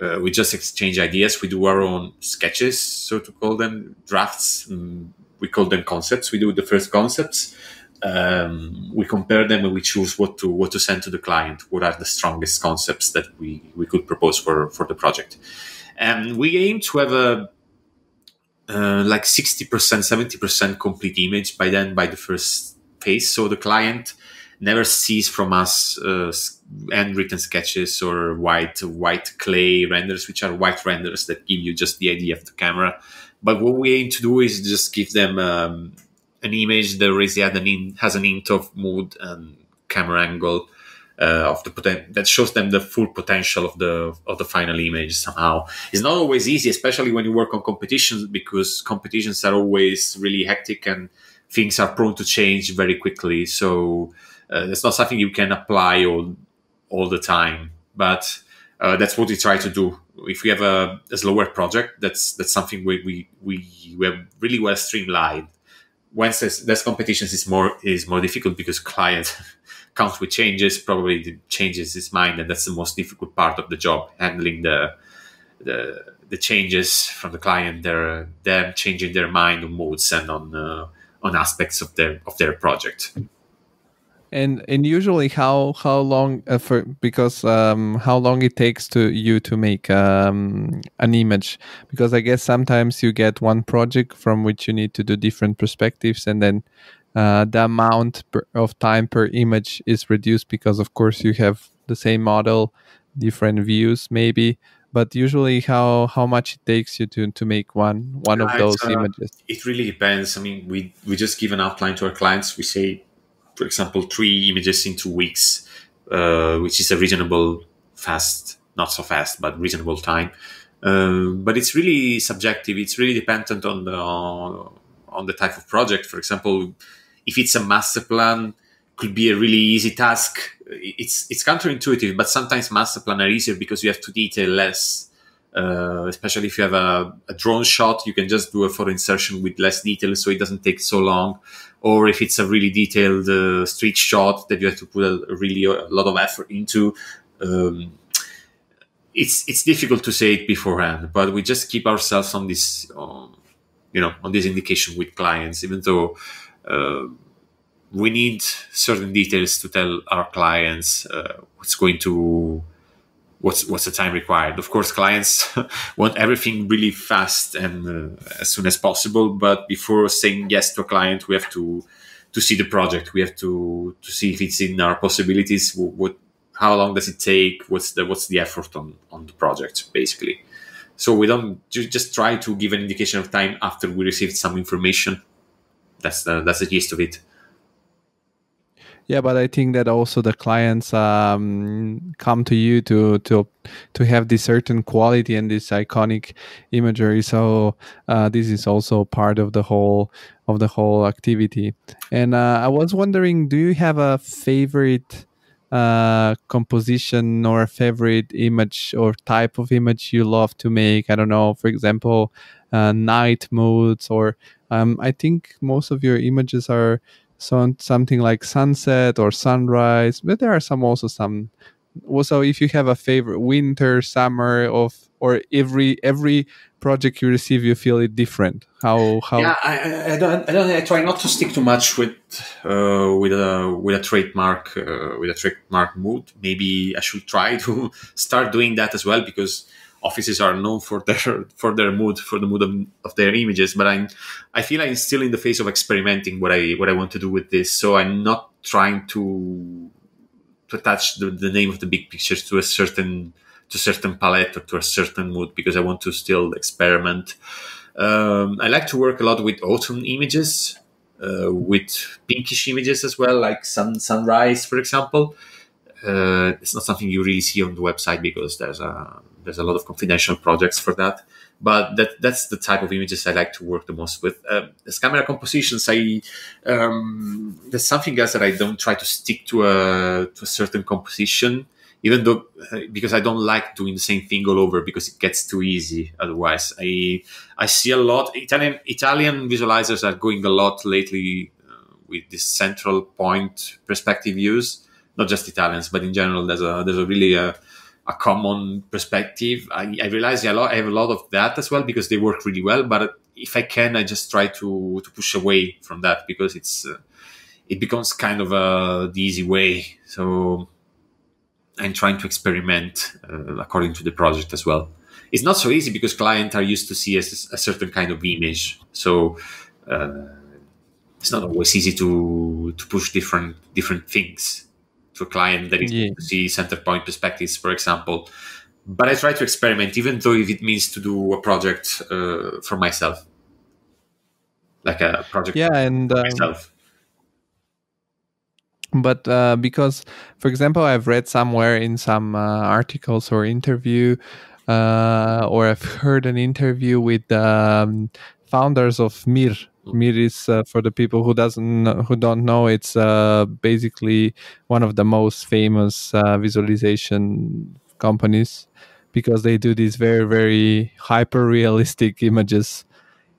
uh, we just exchange ideas. We do our own sketches, so to call them drafts. Um, we call them concepts. We do the first concepts. Um, we compare them and we choose what to what to send to the client. What are the strongest concepts that we we could propose for for the project? And we aim to have a uh, like sixty percent, seventy percent complete image by then by the first phase. So the client never sees from us uh, handwritten sketches or white white clay renders, which are white renders that give you just the idea of the camera. But what we aim to do is just give them um, an image that already has an, in, has an hint of mood and camera angle uh, of the poten- that shows them the full potential of the of the final image. Somehow, it's not always easy, especially when you work on competitions, because competitions are always really hectic and things are prone to change very quickly. So uh, it's not something you can apply all all the time, but uh, that's what we try to do. If we have a, a slower project, that's that's something we we we, we have really well streamlined. Once there's, there's competitions, is more is more difficult because client comes with changes. Probably changes his mind, and that's the most difficult part of the job: handling the the the changes from the client. They're them changing their mind on moods and on uh, on aspects of their of their project and and usually how how long uh, for because um how long it takes to you to make um an image. Because i guess sometimes you get one project from which you need to do different perspectives and then uh, the amount per, of time per image is reduced because of course you have the same model different views maybe. But usually how how much it takes you to to make one one yeah, of those uh, images. it really depends. I mean we we just give an outline to our clients. We say for example, three images in two weeks, uh, which is a reasonable fast, not so fast, but reasonable time. Uh, but it's really subjective. It's really dependent on the on the type of project. For example, if it's a master plan, could be a really easy task. It's it's counterintuitive, but sometimes master plan are easier because you have to detail less. Uh, especially if you have a, a, drone shot, you can just do a photo insertion with less detail, so it doesn't take so long or if it's a really detailed uh, street shot that you have to put a, really a lot of effort into. Um, it's it's difficult to say it beforehand, but we just keep ourselves on this, um, you know, on this indication with clients, even though uh, we need certain details to tell our clients uh, what's going to what's what's the time required. Of course, clients want everything really fast and uh, as soon as possible. But before saying yes to a client, we have to to see the project. We have to to see if it's in our possibilities. What, how long does it take? What's the what's the effort on on the project basically? So we don't just try to give an indication of time after we received some information. That's the that's the gist of it yeah but i think that also the clients um, come to you to to to have this certain quality and this iconic imagery. So uh, this is also part of the whole of the whole activity. And uh, i was wondering do you have a favorite uh, composition or a favorite image or type of image you love to make? I don't know for example uh, night modes or um, i think most of your images are some something like sunset or sunrise but there are some also some also if you have a favorite winter summer of or every every project you receive you feel it different. How how yeah I, I don't I don't I try not to stick too much with uh, with a with a trademark uh, with a trademark mood. Maybe I should try to start doing that as well because offices are known for their for their mood for the mood of, of, their images but i'm i feel i'm still in the phase of experimenting what i what i want to do with this so i'm not trying to to attach the, the name of the big pictures to a certain to certain palette or to a certain mood because i want to still experiment. Um, i like to work a lot with autumn images uh, with pinkish images as well like sun sunrise for example. Uh, it's not something you really see on the website because there's a there's a lot of confidential projects for that. But that that's the type of images I like to work the most with. Uh, as camera compositions, I um, there's something else that I don't try to stick to a to a certain composition, even though uh, because I don't like doing the same thing all over because it gets too easy. Otherwise, I I see a lot Italian Italian visualizers are going a lot lately uh, with this central point perspective views. Not just Italians, but in general, there's a there's a really uh, a common perspective. I, I realize I, I have a lot of that as well because they work really well. But if I can, I just try to to push away from that because it's uh, it becomes kind of uh, the easy way. So I'm trying to experiment uh, according to the project as well. It's not so easy because clients are used to see a, a certain kind of image. So uh, it's not always easy to to push different different things to a client that is yeah. to see center point perspectives, for example. But I try to experiment, even though if it means to do a project uh, for myself, like a project. Yeah, and um, myself. But uh, because, for example, I've read somewhere in some uh, articles or interview, uh, or I've heard an interview with um, founders of Mir, Mir is uh, for the people who doesn't who don't know. It's uh, basically one of the most famous uh, visualization companies because they do these very very hyper realistic images.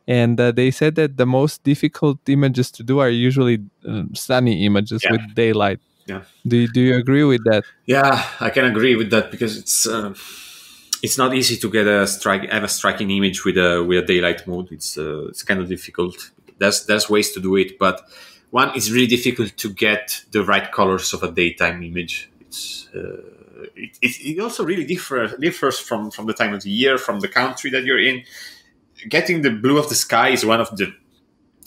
And uh, they said that the most difficult images to do are usually uh, sunny images yeah. with daylight. Yeah. Do you, do you agree with that? Yeah, I can agree with that because it's uh, it's not easy to get a strike have a striking image with a with a daylight mode. It's uh, it's kind of difficult. There's there's ways to do it, but one it's really difficult to get the right colors of a daytime image. It's uh, it, it, also really differs differs from from the time of the year, from the country that you're in. Getting the blue of the sky is one of the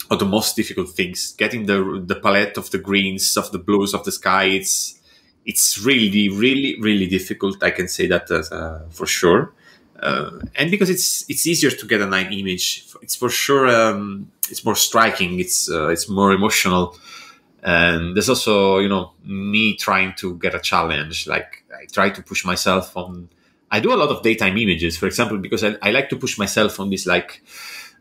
of the most difficult things. Getting the the palette of the greens of the blues of the sky, it's it's really, really, really difficult. I can say that uh, for sure. Uh, and because it's it's easier to get a night image, it's for sure um, it's more striking. It's uh, it's more emotional, and there's also you know me trying to get a challenge. Like I try to push myself on. I do a lot of daytime images, for example, because I, I like to push myself on this. Like,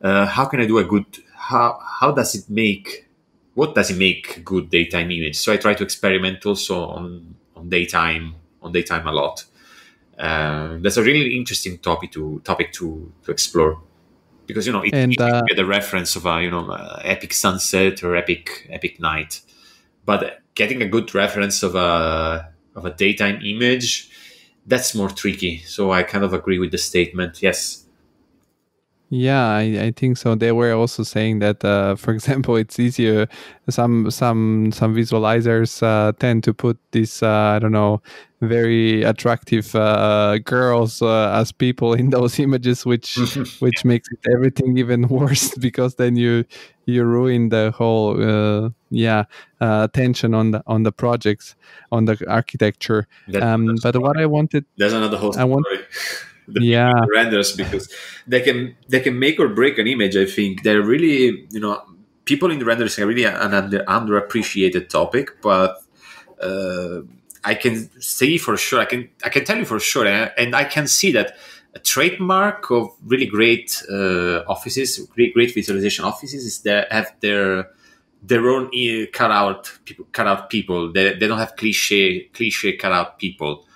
uh, how can I do a good? How how does it make what does it make good daytime image? So I try to experiment also on on daytime on daytime a lot. Uh, that's a really interesting topic to topic to to explore because you know it, and, uh, get the reference of a you know epic sunset or epic epic night, but getting a good reference of a of a daytime image that's more tricky. So I kind of agree with the statement. Yes, yeah, I, I think so. They were also saying that, uh, for example, it's easier. Some some some visualizers uh, tend to put these uh, I don't know very attractive uh, girls uh, as people in those images, which which makes everything even worse because then you you ruin the whole uh, yeah attention on the on the projects on the architecture. um, but what I wanted, there's another whole I want, the yeah. renders because they can they can make or break an image. I think they're really you know people in the renders are really an under, underappreciated topic, but uh, I can say for sure, I can I can tell you for sure, and, and I can see that a trademark of really great uh, offices, great great visualization offices, is that have their their own uh, cut out people, cut out people. They, they don't have cliche cliche cut out people.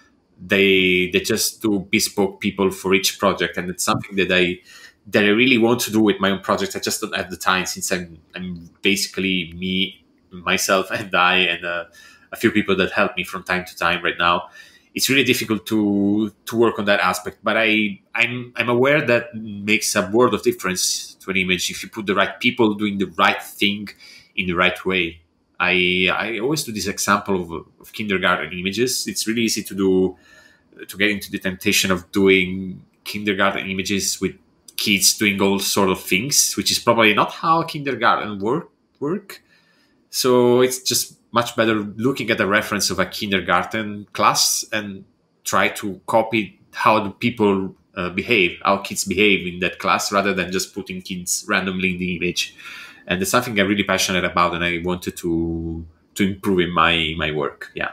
They they just do bespoke people for each project, and it's something that I that I really want to do with my own projects. I just don't have the time since I'm I'm basically me myself and I and uh, a few people that help me from time to time right now. It's really difficult to to work on that aspect, but I I'm I'm aware that makes a world of difference to an image if you put the right people doing the right thing in the right way. I I always do this example of, of kindergarten images. It's really easy to do to get into the temptation of doing kindergarten images with kids doing all sort of things, which is probably not how kindergarten work work. So it's just much better looking at the reference of a kindergarten class and try to copy how the people uh, behave, how kids behave in that class, rather than just putting kids randomly in the image. And it's something I'm really passionate about, and I wanted to to improve in my my work. Yeah.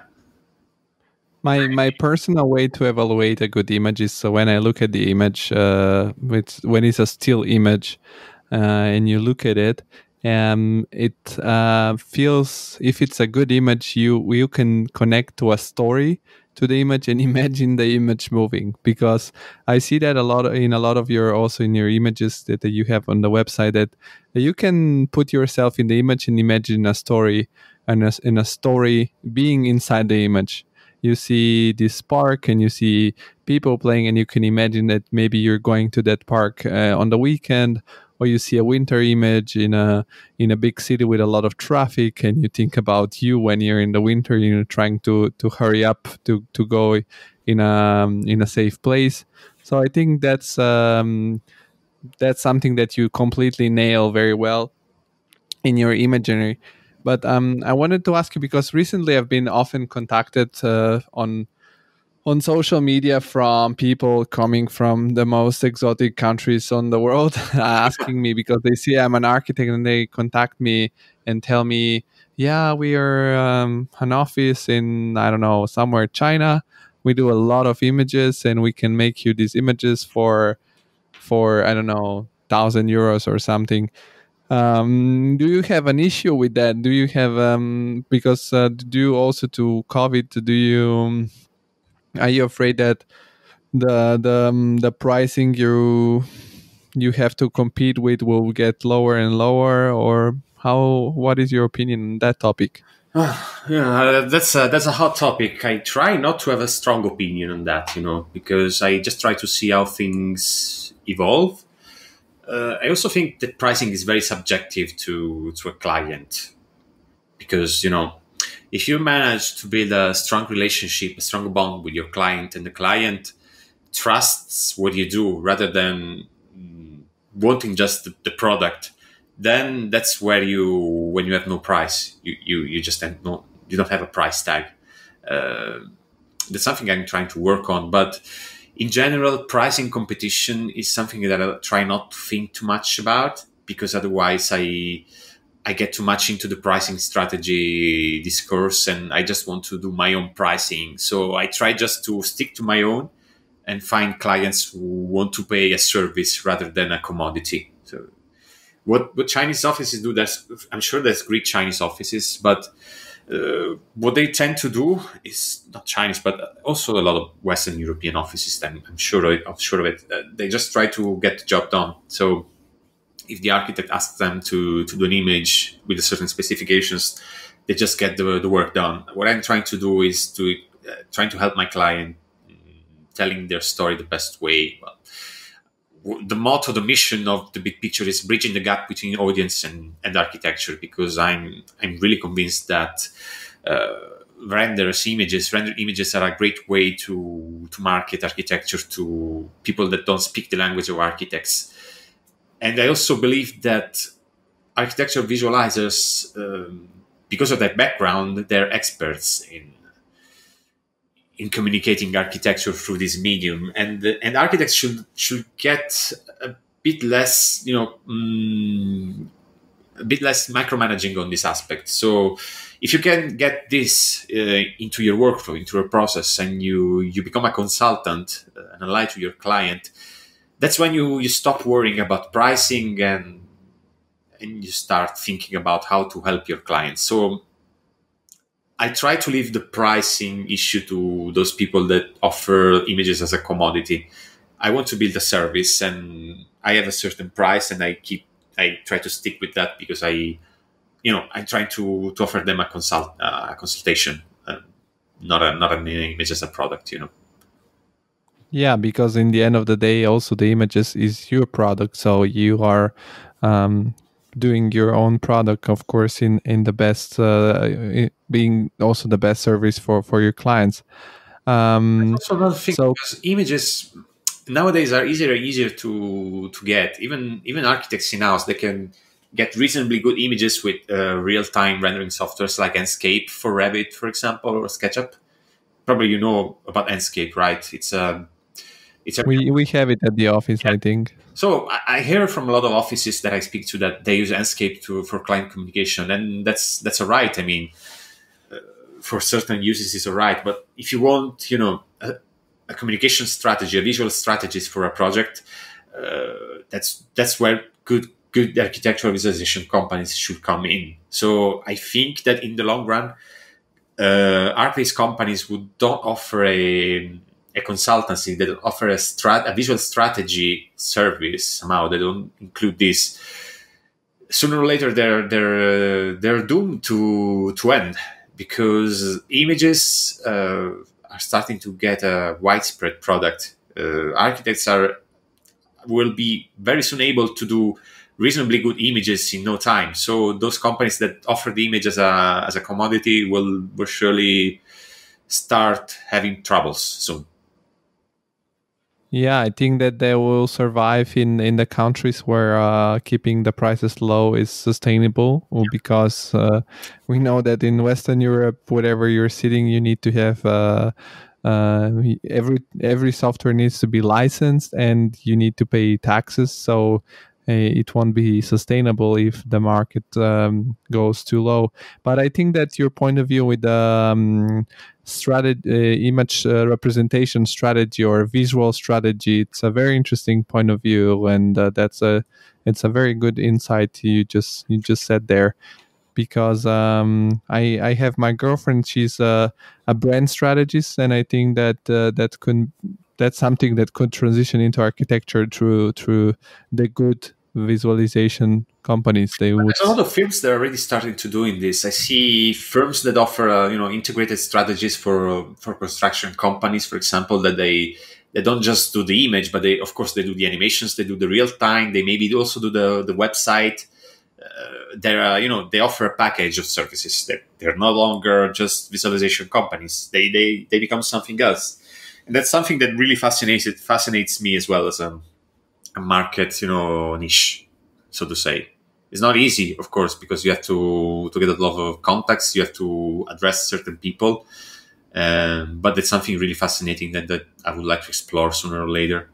My my personal way to evaluate a good image is so when I look at the image, uh, it's, when it's a still image, uh, and you look at it, um, it uh, feels if it's a good image you you can connect to a story to the image and imagine the image moving. Because i see that a lot in a lot of your also in your images that, that you have on the website that you can put yourself in the image and imagine a story and a, in a story being inside the image. You see this park and you see people playing and you can imagine that maybe you're going to that park uh, on the weekend or you see a winter image in a in a big city with a lot of traffic and you think about you when you're in the winter you know trying to to hurry up to to go in a in a safe place. So i think that's um that's something that you completely nail very well in your imagery. But um, I wanted to ask you because recently I've been often contacted uh, on on social media from people coming from the most exotic countries on the world asking me because they see I'm an architect and they contact me and tell me, yeah, we are um, an office in, I don't know, somewhere China. We do a lot of images and we can make you these images for, for I don't know, thousand euros or something. Um, do you have an issue with that? Do you have um, because uh, due also to COVID, do you um, are you afraid that the the um, the pricing you you have to compete with will get lower and lower, or how? What is your opinion on that topic? Uh, yeah, that's a, that's a hot topic. I try not to have a strong opinion on that, you know, because I just try to see how things evolve. Uh, I also think that pricing is very subjective to to a client because you know if you manage to build a strong relationship, a strong bond with your client, and the client trusts what you do rather than mm, wanting just the, the product, then that's where you, when you have no price, you you, you just no, you don't have a price tag. Uh, that's something I'm trying to work on, but in general, pricing competition is something that I try not to think too much about because otherwise I I get too much into the pricing strategy discourse and I just want to do my own pricing. So I try just to stick to my own and find clients who want to pay a service rather than a commodity. So what, what Chinese offices do, there's, I'm sure there's great Chinese offices, but uh, what they tend to do is not Chinese, but also a lot of Western European offices. Then I'm sure. I'm sure of it. Uh, they just try to get the job done. So if the architect asks them to, to do an image with certain specifications, they just get the, the work done. What I'm trying to do is to uh, trying to help my client telling their story the best way. Well, the motto, the mission of the big picture is bridging the gap between audience and, and architecture because I'm I'm really convinced that uh, renders images render images are a great way to to market architecture to people that don't speak the language of architects and I also believe that architecture visualizers, um, because of their background, they're experts in in communicating architecture through this medium, and and architects should should get a bit less, you know, mm, a bit less micromanaging on this aspect. So if you can get this uh, into your workflow, into your process, and you you become a consultant uh, and ally to your client, that's when you you stop worrying about pricing and and you start thinking about how to help your clients. So I try to leave the pricing issue to those people that offer images as a commodity. I want to build a service and I have a certain price and I keep I try to stick with that because I you know I'm trying to, to offer them a consult uh, a consultation uh, not a not an image as a product you know yeah because in the end of the day also the images is your product so you are um, doing your own product of course in in the best uh, being also the best service for for your clients. Um also another thing so, because images nowadays are easier and easier to to get. Even even architects in house they can get reasonably good images with uh, real-time rendering softwares like enscape for revit for example or sketchup. Probably you know about enscape right? It's a it's we we have it at the office yeah. i think so I, hear from a lot of offices that I speak to that they use Enscape to for client communication, and that's that's all right. I mean, uh, for certain uses, it's all right. But if you want, you know, a, a communication strategy, a visual strategist for a project, uh, that's that's where good good architectural visualization companies should come in. So I think that in the long run, uh, art-based companies would don't offer a a consultancy that offer a, strat- a visual strategy service somehow they don't include this. Sooner or later they're they're uh, they're doomed to to end because images uh, are starting to get a widespread product. Uh, architects are will be very soon able to do reasonably good images in no time. So those companies that offer the image as a as a commodity will will surely start having troubles soon yeah, I think that they will survive in, in the countries where uh, keeping the prices low is sustainable because uh, we know that in Western Europe, whatever you're sitting, you need to have uh, uh, every every software needs to be licensed and you need to pay taxes. So it won't be sustainable if the market um, goes too low. But I think that your point of view with the um, strategy, uh, image uh, representation strategy or visual strategy, it's a very interesting point of view, and uh, that's a it's a very good insight you just you just said there. Because um, I I have my girlfriend, she's a, a brand strategist, and I think that uh, that could that's something that could transition into architecture through through the good visualization companies they would there's a lot of firms that are already starting to doing this. I see firms that offer uh, you know integrated strategies for uh, for construction companies for example that they they don't just do the image but they of course they do the animations they do the real time they maybe also do the the website. Uh, they're uh, you know they offer a package of services they're, they're no longer just visualization companies. They they they become something else and that's something that really fascinates fascinates me as well as a, a market you know niche so to say. It's not easy of course because you have to to get a lot of contacts you have to address certain people um, but it's something really fascinating that, that i would like to explore sooner or later.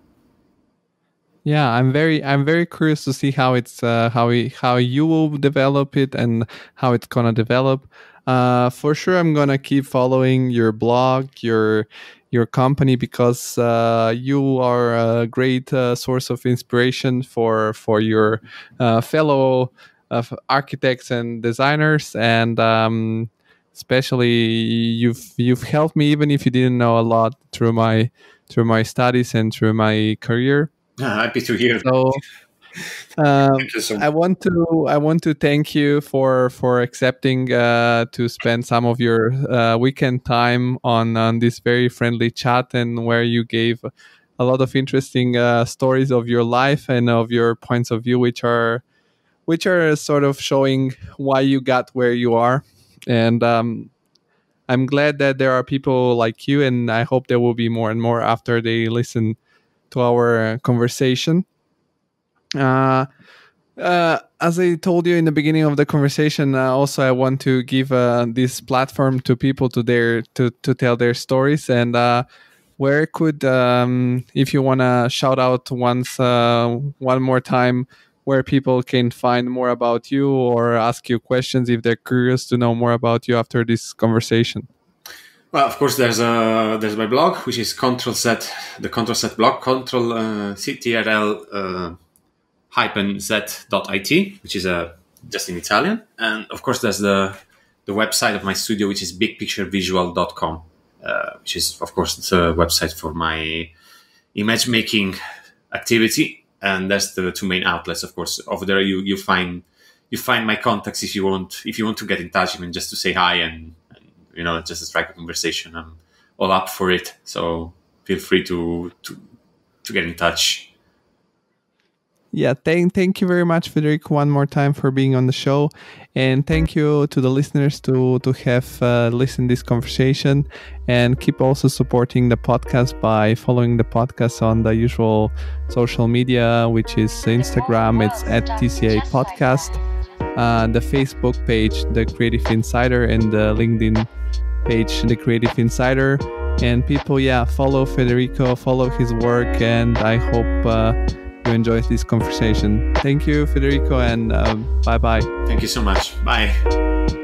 Yeah i'm very i'm very curious to see how it's uh, how we, how you will develop it and how it's gonna develop. Uh, for sure i'm gonna keep following your blog your your company because uh, you are a great uh, source of inspiration for for your uh, fellow uh, architects and designers. And um, especially you've you've helped me even if you didn't know a lot through my through my studies and through my career. Happy to hear. So um, I want to I want to thank you for for accepting uh, to spend some of your uh, weekend time on on this very friendly chat and where you gave a lot of interesting uh, stories of your life and of your points of view, which are which are sort of showing why you got where you are. And um, I'm glad that there are people like you, and I hope there will be more and more after they listen to our conversation. Uh, uh, as I told you in the beginning of the conversation, uh, also I want to give uh, this platform to people to their to to tell their stories and uh, where could um, if you want to shout out once uh, one more time where people can find more about you or ask you questions if they're curious to know more about you after this conversation? Well, of course, there's a there's my blog, which is Control Z, the Control Z blog, Control uh, CTRL uh, hyphen Z.it, which is uh, just in Italian, and of course, there's the the website of my studio, which is bigpicturevisual.com, uh, which is of course the website for my image making activity, and that's the two main outlets. Of course, over there you you find you find my contacts if you want if you want to get in touch, even just to say hi and you know, just a strike a conversation. I'm all up for it. So feel free to to to get in touch. Yeah, thank thank you very much, Federico, one more time for being on the show, and thank you to the listeners to to have uh, listened this conversation, and keep also supporting the podcast by following the podcast on the usual social media, which is Instagram. It's at TCI Podcast, uh, the Facebook page, the Creative Insider, and the LinkedIn page, The Creative Insider. And people, yeah, follow Federico, follow his work, and I hope uh, you enjoyed this conversation. Thank you, Federico, and um, bye bye. Thank you so much. Bye.